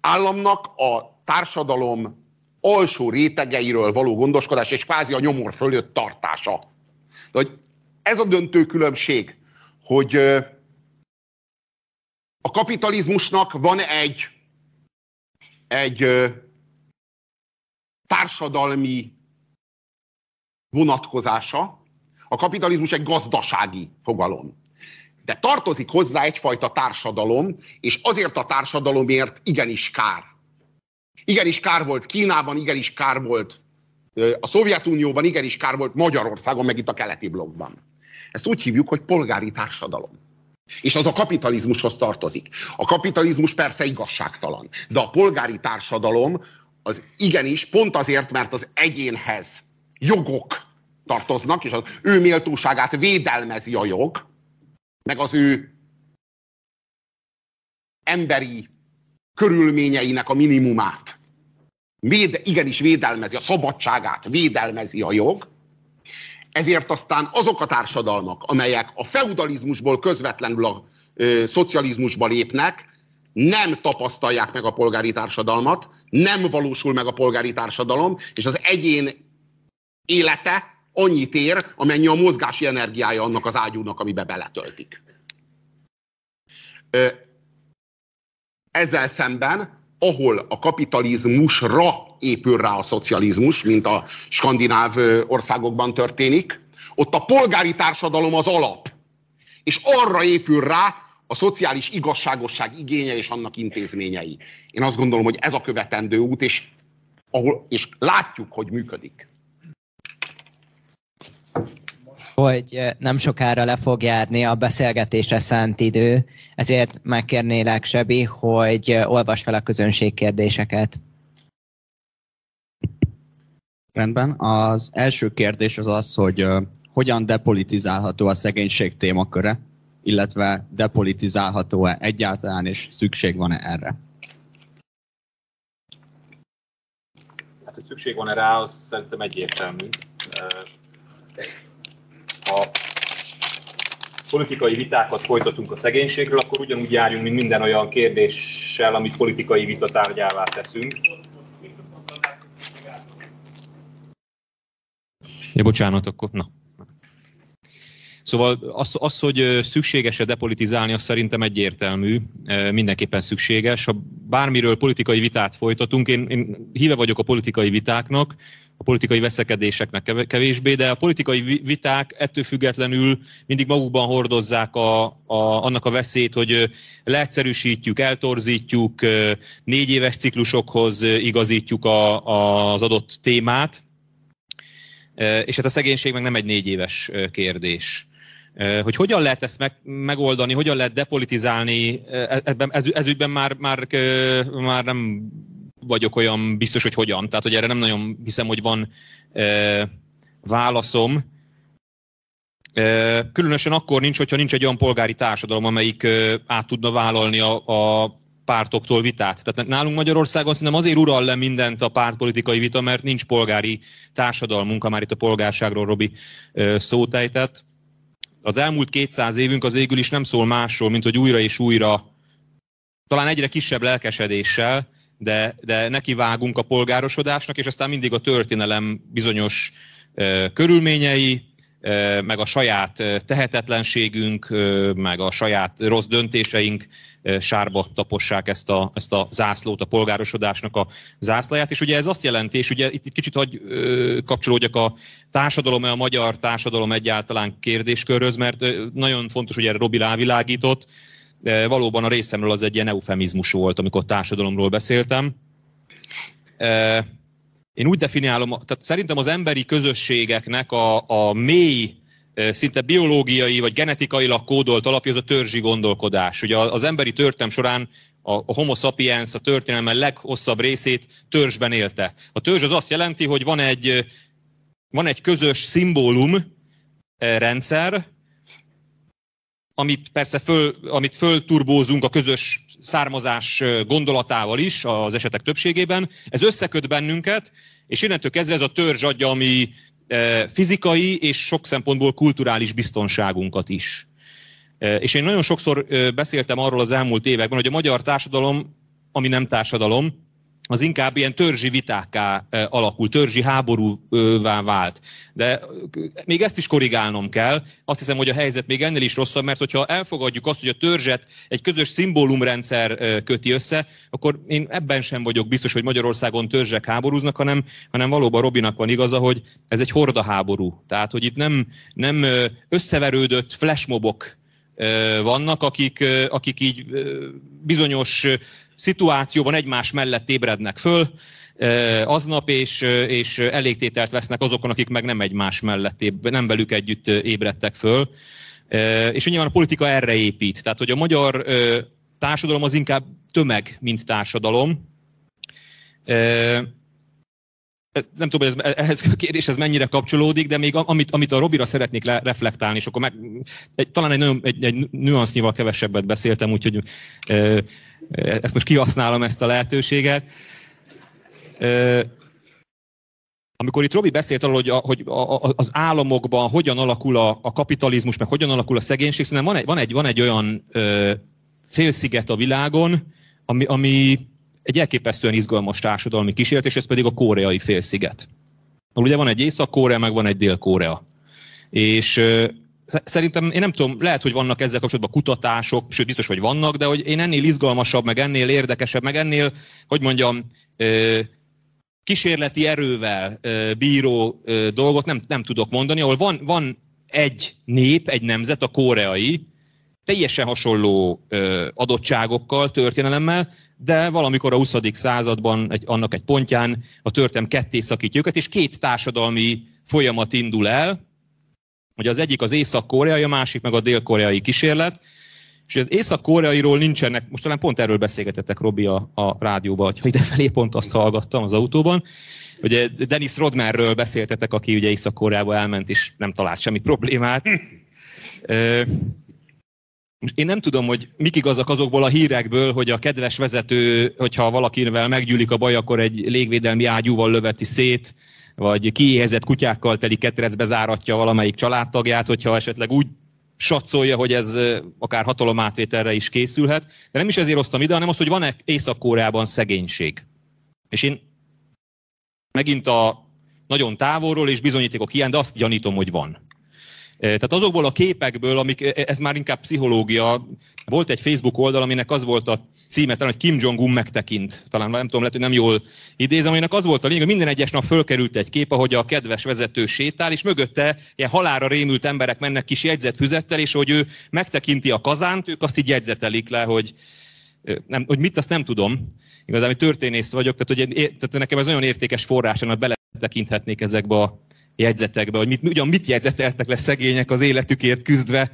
államnak a társadalom alsó rétegeiről való gondoskodás, és kvázi a nyomor fölött tartása. De hogy ez a döntő különbség, hogy a kapitalizmusnak van egy, egy társadalmi vonatkozása, a kapitalizmus egy gazdasági fogalom. De tartozik hozzá egyfajta társadalom, és azért a társadalomért igenis kár. Igenis kár volt Kínában, igenis kár volt a Szovjetunióban, igenis kár volt Magyarországon, meg itt a keleti blokkban. Ezt úgy hívjuk, hogy polgári társadalom. És az a kapitalizmushoz tartozik. A kapitalizmus persze igazságtalan, de a polgári társadalom az igenis pont azért, mert az egyénhez jogok tartoznak, és az ő méltóságát védelmezi a jog, meg az ő emberi körülményeinek a minimumát. Véde, igenis védelmezi a szabadságát, védelmezi a jog, ezért aztán azok a társadalmak, amelyek a feudalizmusból közvetlenül a ö, szocializmusba lépnek, nem tapasztalják meg a polgári társadalmat, nem valósul meg a polgári társadalom, és az egyén élete annyit ér, amennyi a mozgási energiája annak az ágyúnak, amibe beletöltik. Ezzel szemben, ahol a kapitalizmusra épül rá a szocializmus, mint a skandináv országokban történik, ott a polgári társadalom az alap. És arra épül rá a szociális igazságosság igénye és annak intézményei. Én azt gondolom, hogy ez a követendő út, és, ahol, és látjuk, hogy működik hogy nem sokára le fog járni a beszélgetésre szánt idő, ezért megkérnélek, Sebi, hogy olvas fel a közönség kérdéseket. Rendben. Az első kérdés az az, hogy hogyan depolitizálható a szegénység témaköre, illetve depolitizálható-e egyáltalán, és szükség van-e erre? Hát, hogy szükség van-e rá, az szerintem egyértelmű ha politikai vitákat folytatunk a szegénységről, akkor ugyanúgy járjunk, mint minden olyan kérdéssel, amit politikai vita tárgyává teszünk. Ja, bocsánat, akkor na. Szóval az, az, hogy szükséges-e depolitizálni, az szerintem egyértelmű, mindenképpen szükséges. Ha bármiről politikai vitát folytatunk, én, én híve vagyok a politikai vitáknak, a politikai veszekedéseknek kevésbé, de a politikai viták ettől függetlenül mindig magukban hordozzák a, a, annak a veszélyt, hogy leegyszerűsítjük, eltorzítjuk, négy éves ciklusokhoz igazítjuk a, a, az adott témát, és hát a szegénység meg nem egy négy éves kérdés. Hogy hogyan lehet ezt meg, megoldani, hogyan lehet depolitizálni, e, ebben, ez, ez ügyben már, már, már nem vagyok olyan biztos, hogy hogyan. Tehát, hogy erre nem nagyon hiszem, hogy van e, válaszom. E, különösen akkor nincs, hogyha nincs egy olyan polgári társadalom, amelyik e, át tudna vállalni a, a pártoktól vitát. Tehát nálunk Magyarországon szerintem azért ural le mindent a pártpolitikai vita, mert nincs polgári társadalmunk, már itt a polgárságról Robi szót ejtett. Az elmúlt 200 évünk az végül is nem szól másról, mint hogy újra és újra, talán egyre kisebb lelkesedéssel, de, de nekivágunk a polgárosodásnak, és aztán mindig a történelem bizonyos körülményei, meg a saját tehetetlenségünk, meg a saját rossz döntéseink sárba tapossák ezt a, ezt a zászlót, a polgárosodásnak a zászlaját, és ugye ez azt jelenti, és ugye itt kicsit hagy kapcsolódjak a társadalom, a magyar társadalom egyáltalán kérdéskörhöz, mert nagyon fontos, hogy erre Robi rávilágított, valóban a részemről az egy ilyen eufemizmus volt, amikor társadalomról beszéltem. Én úgy definiálom, tehát szerintem az emberi közösségeknek a, a mély, szinte biológiai vagy genetikailag kódolt alapja az a törzsi gondolkodás. Ugye az emberi történelem során a, a homo sapiens a történelme leghosszabb részét törzsben élte. A törzs az azt jelenti, hogy van egy, van egy közös szimbólum rendszer, amit persze föl, amit fölturbózunk a közös származás gondolatával is az esetek többségében. Ez összeköt bennünket, és innentől kezdve ez a törzs adja a fizikai és sok szempontból kulturális biztonságunkat is. És én nagyon sokszor beszéltem arról az elmúlt években, hogy a magyar társadalom, ami nem társadalom, az inkább ilyen törzsi vitákká alakult, törzsi háborúvá vált. De még ezt is korrigálnom kell. Azt hiszem, hogy a helyzet még ennél is rosszabb, mert hogyha elfogadjuk azt, hogy a törzset egy közös szimbólumrendszer köti össze, akkor én ebben sem vagyok biztos, hogy Magyarországon törzsek háborúznak, hanem, hanem valóban Robinak van igaza, hogy ez egy horda háború. Tehát, hogy itt nem, nem összeverődött flashmobok vannak, akik, akik így bizonyos szituációban egymás mellett ébrednek föl, aznap, és, és elégtételt vesznek azokon, akik meg nem egymás mellett, nem velük együtt ébredtek föl. És nyilván a politika erre épít. Tehát, hogy a magyar társadalom az inkább tömeg, mint társadalom. Nem tudom, hogy ez, ehhez a kérdéshez mennyire kapcsolódik, de még amit, amit a Robira szeretnék le, reflektálni, és akkor meg, egy, talán egy, nagyon, egy, egy nüansznyival kevesebbet beszéltem, úgyhogy ezt most kihasználom ezt a lehetőséget. Amikor itt Robi beszélt arról, hogy, a, hogy a, az államokban hogyan alakul a, a kapitalizmus, meg hogyan alakul a szegénység, szerintem van egy, van egy, van egy olyan ö, félsziget a világon, ami, ami egy elképesztően izgalmas társadalmi kísérlet, és ez pedig a koreai félsziget. Ugye van egy Észak-Korea, meg van egy Dél-Korea. És Szerintem, én nem tudom, lehet, hogy vannak ezzel kapcsolatban kutatások, sőt biztos, hogy vannak, de hogy én ennél izgalmasabb, meg ennél érdekesebb, meg ennél, hogy mondjam, kísérleti erővel bíró dolgot nem, nem tudok mondani, ahol van, van egy nép, egy nemzet, a koreai, teljesen hasonló adottságokkal, történelemmel, de valamikor a 20. században egy, annak egy pontján a történelem ketté szakítja őket, és két társadalmi folyamat indul el, hogy az egyik az észak-koreai, a másik meg a dél-koreai kísérlet, és az észak-koreairól nincsenek, most talán pont erről beszélgetettek Robi a, a rádióban, hogy idefelé pont azt hallgattam az autóban, ugye Dennis Rodmerről beszéltetek, aki ugye Észak-Koreába elment, és nem talált semmi problémát. Most én nem tudom, hogy mik igazak azokból a hírekből, hogy a kedves vezető, hogyha valakivel meggyűlik a baj, akkor egy légvédelmi ágyúval löveti szét, vagy kiéhezett kutyákkal teli ketrecbe záratja valamelyik családtagját, hogyha esetleg úgy satszolja, hogy ez akár hatalomátvételre is készülhet. De nem is ezért hoztam ide, hanem az, hogy van-e Észak-Koreában szegénység. És én megint a nagyon távolról és bizonyítékok hiány, de azt gyanítom, hogy van. Tehát azokból a képekből, amik, ez már inkább pszichológia, volt egy Facebook oldal, aminek az volt a címe, talán, hogy Kim Jong-un megtekint. Talán nem tudom, lehet, hogy nem jól idézem, aminek az volt a lényeg, hogy minden egyes nap fölkerült egy kép, ahogy a kedves vezető sétál, és mögötte ilyen halára rémült emberek mennek kis jegyzetfüzettel, és hogy ő megtekinti a kazánt, ők azt így jegyzetelik le, hogy nem, hogy mit, azt nem tudom. Igazán, hogy történész vagyok, tehát, hogy, tehát nekem ez nagyon értékes forrás, hogy beletekinthetnék ezekbe a jegyzetekbe, hogy mit, ugyan mit jegyzeteltek le szegények az életükért küzdve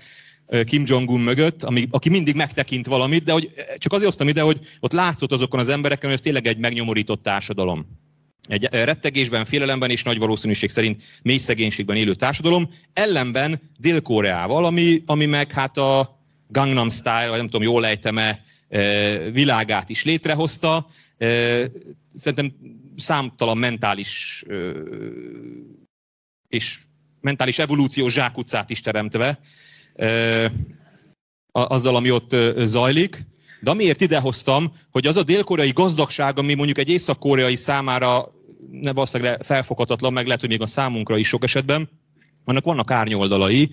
Kim Jong-un mögött, ami, aki mindig megtekint valamit, de hogy csak azért hoztam ide, hogy ott látszott azokon az embereken, hogy ez tényleg egy megnyomorított társadalom. Egy rettegésben, félelemben és nagy valószínűség szerint mély szegénységben élő társadalom, ellenben Dél-Koreával, ami, ami meg hát a Gangnam Style, vagy nem tudom, jól ejtem-e, világát is létrehozta. Szerintem számtalan mentális és mentális evolúciós zsákutcát is teremtve azzal, ami ott zajlik. De amiért idehoztam, hogy az a dél-koreai gazdagság, ami mondjuk egy észak-koreai számára ne valószínűleg felfoghatatlan, meg lehet, hogy még a számunkra is sok esetben, annak vannak árnyoldalai.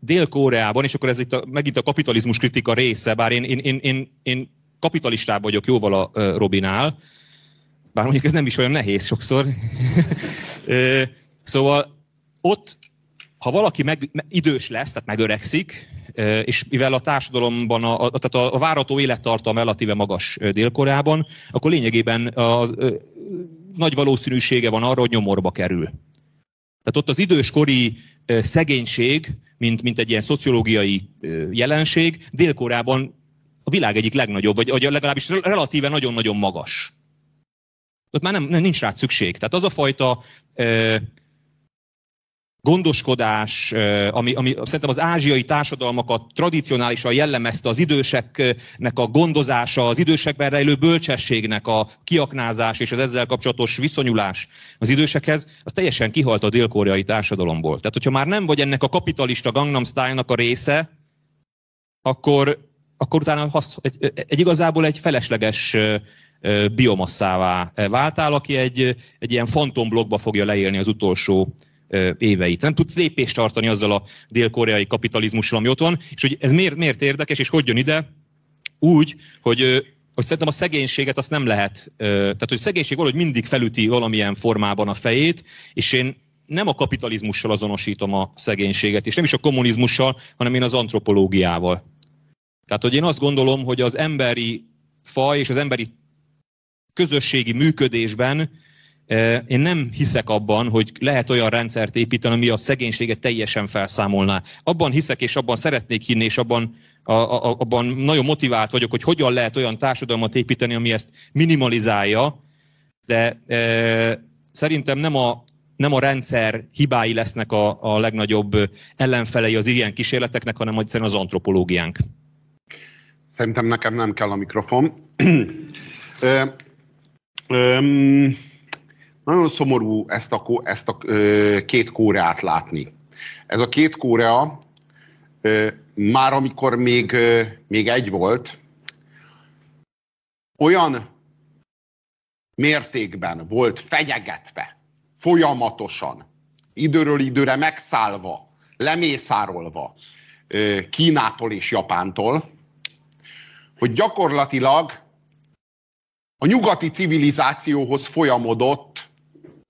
Dél-Koreában, és akkor ez itt a, megint a kapitalizmus kritika része, bár én, én, én, én, én kapitalistább vagyok jóval a Robinál, bár mondjuk ez nem is olyan nehéz sokszor. szóval ott, ha valaki meg, idős lesz, tehát megöregszik, és mivel a társadalomban a, tehát a, a várható élettartam relatíve magas Dél-Koreában, akkor lényegében a, a, nagy valószínűsége van arra, hogy nyomorba kerül. Tehát ott az időskori szegénység, mint, mint egy ilyen szociológiai jelenség, Dél-Koreában a világ egyik legnagyobb, vagy, vagy legalábbis relatíve nagyon-nagyon magas. Ott már nem, nem, nincs rá szükség. Tehát az a fajta gondoskodás, ami, ami szerintem az ázsiai társadalmakat tradicionálisan jellemezte az időseknek a gondozása, az idősekben rejlő bölcsességnek a kiaknázás és az ezzel kapcsolatos viszonyulás az idősekhez, az teljesen kihalt a dél-koreai társadalomból. Tehát, hogyha már nem vagy ennek a kapitalista Gangnam Style-nak a része, akkor, akkor utána hasz, egy, egy igazából egy felesleges biomasszává váltál, aki egy, egy ilyen fantomblogba fogja leélni az utolsó éveit. Nem tudsz lépést tartani azzal a dél-koreai kapitalizmussal, ami ott van, és hogy ez miért, miért érdekes, és hogy jön ide? Úgy, hogy, hogy szerintem a szegénységet azt nem lehet, tehát hogy a szegénység valahogy mindig felüti valamilyen formában a fejét, és én nem a kapitalizmussal azonosítom a szegénységet, és nem is a kommunizmussal, hanem én az antropológiával. Tehát, hogy én azt gondolom, hogy az emberi faj és az emberi közösségi működésben én nem hiszek abban, hogy lehet olyan rendszert építeni, ami a szegénységet teljesen felszámolná. Abban hiszek, és abban szeretnék hinni, és abban, a, a, abban nagyon motivált vagyok, hogy hogyan lehet olyan társadalmat építeni, ami ezt minimalizálja, de e, szerintem nem a, nem a rendszer hibái lesznek a, a legnagyobb ellenfelei az ilyen kísérleteknek, hanem egyszerűen az antropológiánk. Szerintem nekem nem kell a mikrofon. ö, ö, nagyon szomorú ezt a, ezt a ö, két kóreát látni. Ez a két kórea ö, már amikor még, ö, még egy volt, olyan mértékben volt fenyegetve, folyamatosan, időről időre megszállva, lemészárolva Kínától és Japántól, hogy gyakorlatilag a nyugati civilizációhoz folyamodott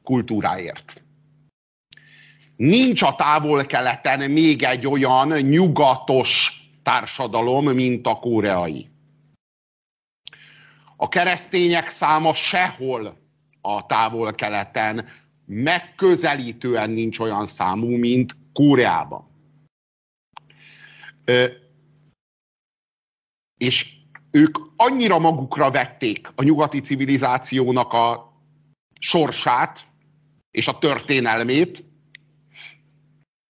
kultúráért. Nincs a távol-keleten még egy olyan nyugatos társadalom, mint a koreai. A keresztények száma sehol a távol-keleten megközelítően nincs olyan számú, mint Koreában. És ők annyira magukra vették a nyugati civilizációnak a sorsát, és a történelmét,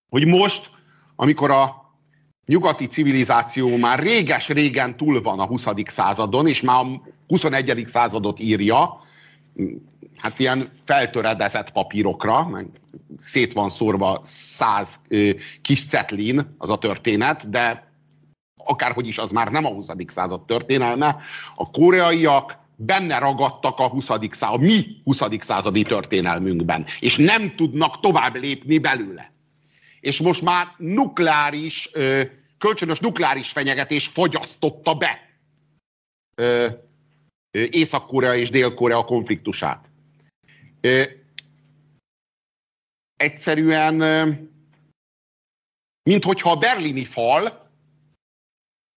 hogy most, amikor a nyugati civilizáció már réges-régen túl van a 20. századon, és már a 21. századot írja, hát ilyen feltöredezett papírokra, meg szét van szórva száz kis cetlin az a történet, de akárhogy is az már nem a 20. század történelme, a koreaiak benne ragadtak a 20. század, a mi 20. századi történelmünkben, és nem tudnak tovább lépni belőle. És most már nukleáris, kölcsönös nukleáris fenyegetés fogyasztotta be Észak-Korea és Dél-Korea konfliktusát. Egyszerűen, mint hogyha a berlini fal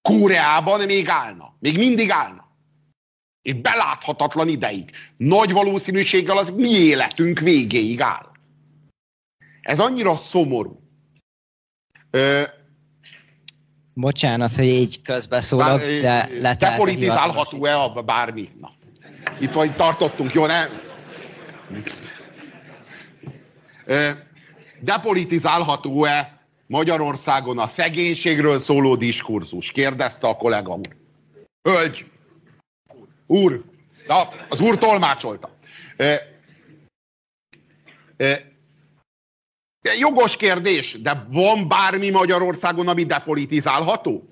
Koreában még állna. Még mindig állna. Itt beláthatatlan ideig. Nagy valószínűséggel az mi életünk végéig áll. Ez annyira szomorú. Ö, Bocsánat, hogy így közbeszólok, de letelt Depolitizálható-e a bármi? Na. Itt vagy tartottunk, jó, nem? Depolitizálható-e Magyarországon a szegénységről szóló diskurzus? Kérdezte a kollega úr. Hölgy, Úr, na, az úr tolmácsolta. E, e, jogos kérdés, de van bármi Magyarországon, ami depolitizálható?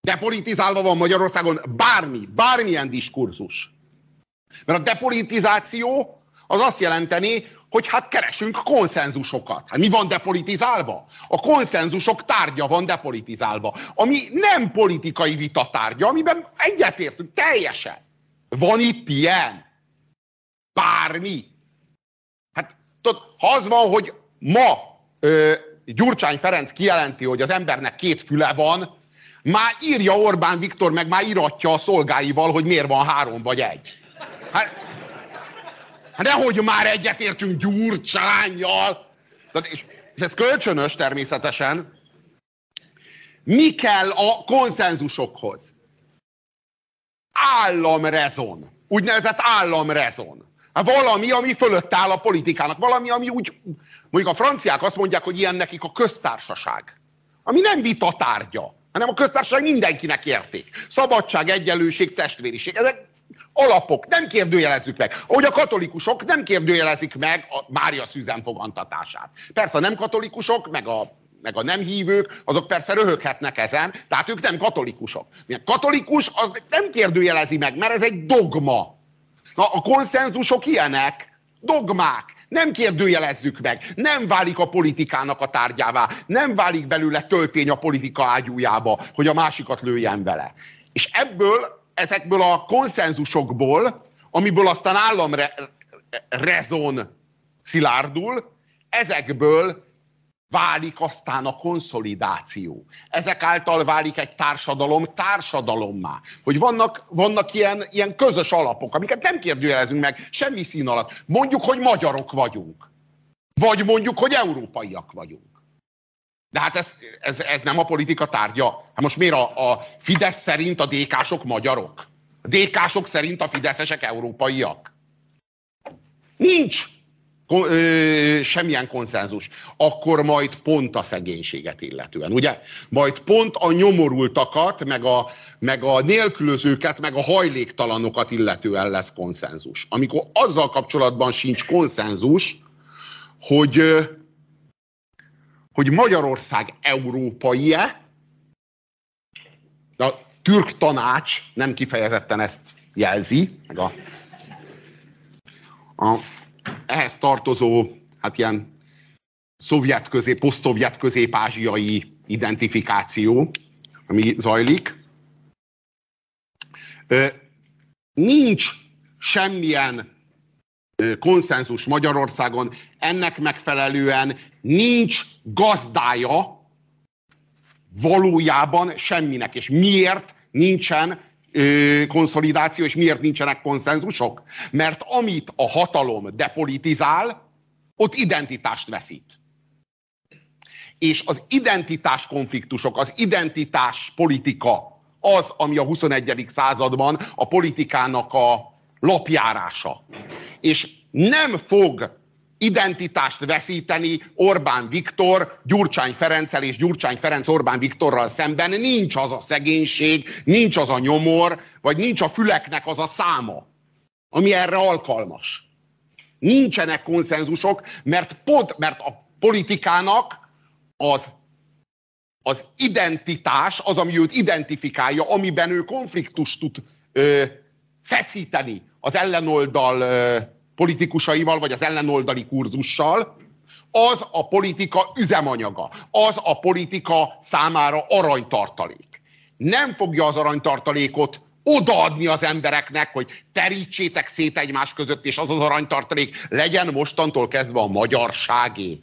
Depolitizálva van Magyarországon bármi, bármilyen diskurzus. Mert a depolitizáció az azt jelenteni, hogy hát keresünk konszenzusokat. Hát mi van depolitizálva? A konszenzusok tárgya van depolitizálva, ami nem politikai vita tárgya, amiben egyetértünk teljesen. Van itt ilyen? Bármi? Hát tudod, ha az van, hogy ma ö, Gyurcsány Ferenc kijelenti, hogy az embernek két füle van, már írja Orbán Viktor, meg már íratja a szolgáival, hogy miért van három vagy egy. Hát, hát nehogy már egyetértsünk Gyurcsányjal. És, és ez kölcsönös természetesen. Mi kell a konszenzusokhoz? Államrezon. Úgynevezett államrezon. Hát valami, ami fölött áll a politikának. Valami, ami úgy, mondjuk a franciák azt mondják, hogy ilyen nekik a köztársaság. Ami nem vita tárgya, hanem a köztársaság mindenkinek érték. Szabadság, egyenlőség, testvériség. Ezek alapok, nem kérdőjelezzük meg. Ahogy a katolikusok nem kérdőjelezik meg a Mária szűzen fogantatását. Persze a nem katolikusok, meg a, meg a nem hívők, azok persze röhöghetnek ezen, tehát ők nem katolikusok. Katolikus az nem kérdőjelezi meg, mert ez egy dogma. Na, a konszenzusok ilyenek, dogmák. Nem kérdőjelezzük meg, nem válik a politikának a tárgyává, nem válik belőle töltény a politika ágyújába, hogy a másikat lőjen vele. És ebből ezekből a konszenzusokból, amiből aztán államrezon szilárdul, ezekből válik aztán a konszolidáció. Ezek által válik egy társadalom társadalommá. Hogy vannak, vannak ilyen, ilyen közös alapok, amiket nem kérdőjelezünk meg semmi szín alatt. Mondjuk, hogy magyarok vagyunk. Vagy mondjuk, hogy európaiak vagyunk. De hát ez, ez, ez nem a politika tárgya. Hát most miért a, a Fidesz szerint a DK-sok magyarok? A DK-sok szerint a fideszesek európaiak? Nincs ko, ö, semmilyen konszenzus. Akkor majd pont a szegénységet illetően, ugye? Majd pont a nyomorultakat, meg a, meg a nélkülözőket, meg a hajléktalanokat illetően lesz konszenzus. Amikor azzal kapcsolatban sincs konszenzus, hogy hogy Magyarország európai-e, a türk tanács nem kifejezetten ezt jelzi, meg a, a ehhez tartozó, hát ilyen szovjet közép, posztszovjet közép-ázsiai identifikáció, ami zajlik. Nincs semmilyen konszenzus Magyarországon, ennek megfelelően nincs gazdája valójában semminek. És miért nincsen konszolidáció, és miért nincsenek konszenzusok? Mert amit a hatalom depolitizál, ott identitást veszít. És az identitás konfliktusok, az identitás politika az, ami a 21. században a politikának a lapjárása. És nem fog identitást veszíteni Orbán Viktor Gyurcsány Ferenccel és Gyurcsány Ferenc Orbán Viktorral szemben. Nincs az a szegénység, nincs az a nyomor, vagy nincs a füleknek az a száma, ami erre alkalmas. Nincsenek konszenzusok, mert pont, mert a politikának az, az identitás, az, ami őt identifikálja, amiben ő konfliktust tud ö, feszíteni az ellenoldal politikusaival, vagy az ellenoldali kurzussal, az a politika üzemanyaga, az a politika számára aranytartalék. Nem fogja az aranytartalékot odaadni az embereknek, hogy terítsétek szét egymás között, és az az aranytartalék legyen mostantól kezdve a magyarságé.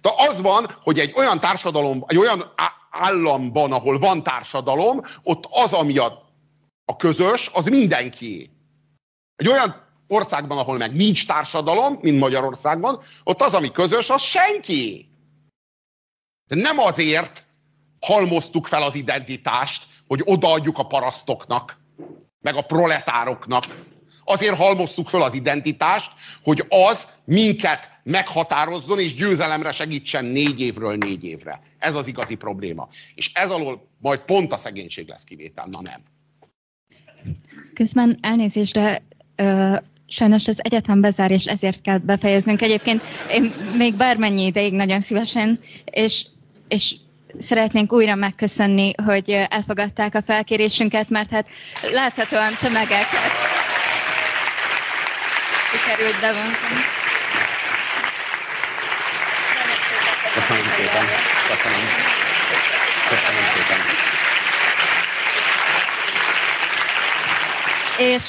De az van, hogy egy olyan társadalom, egy olyan államban, ahol van társadalom, ott az, ami a, a közös, az mindenkié. Egy olyan országban, ahol meg nincs társadalom, mint Magyarországban, ott az, ami közös, az senki. De nem azért halmoztuk fel az identitást, hogy odaadjuk a parasztoknak, meg a proletároknak. Azért halmoztuk fel az identitást, hogy az minket meghatározzon és győzelemre segítsen négy évről négy évre. Ez az igazi probléma. És ez alól majd pont a szegénység lesz kivétel, na nem. Közben elnézésre Sajnos az egyetem bezár, és ezért kell befejeznünk. Egyébként én még bármennyi ideig nagyon szívesen, és, és szeretnénk újra megköszönni, hogy elfogadták a felkérésünket, mert hát láthatóan tömegeket sikerült bevonni. Köszönöm szépen. Köszönöm. Köszönöm szépen. És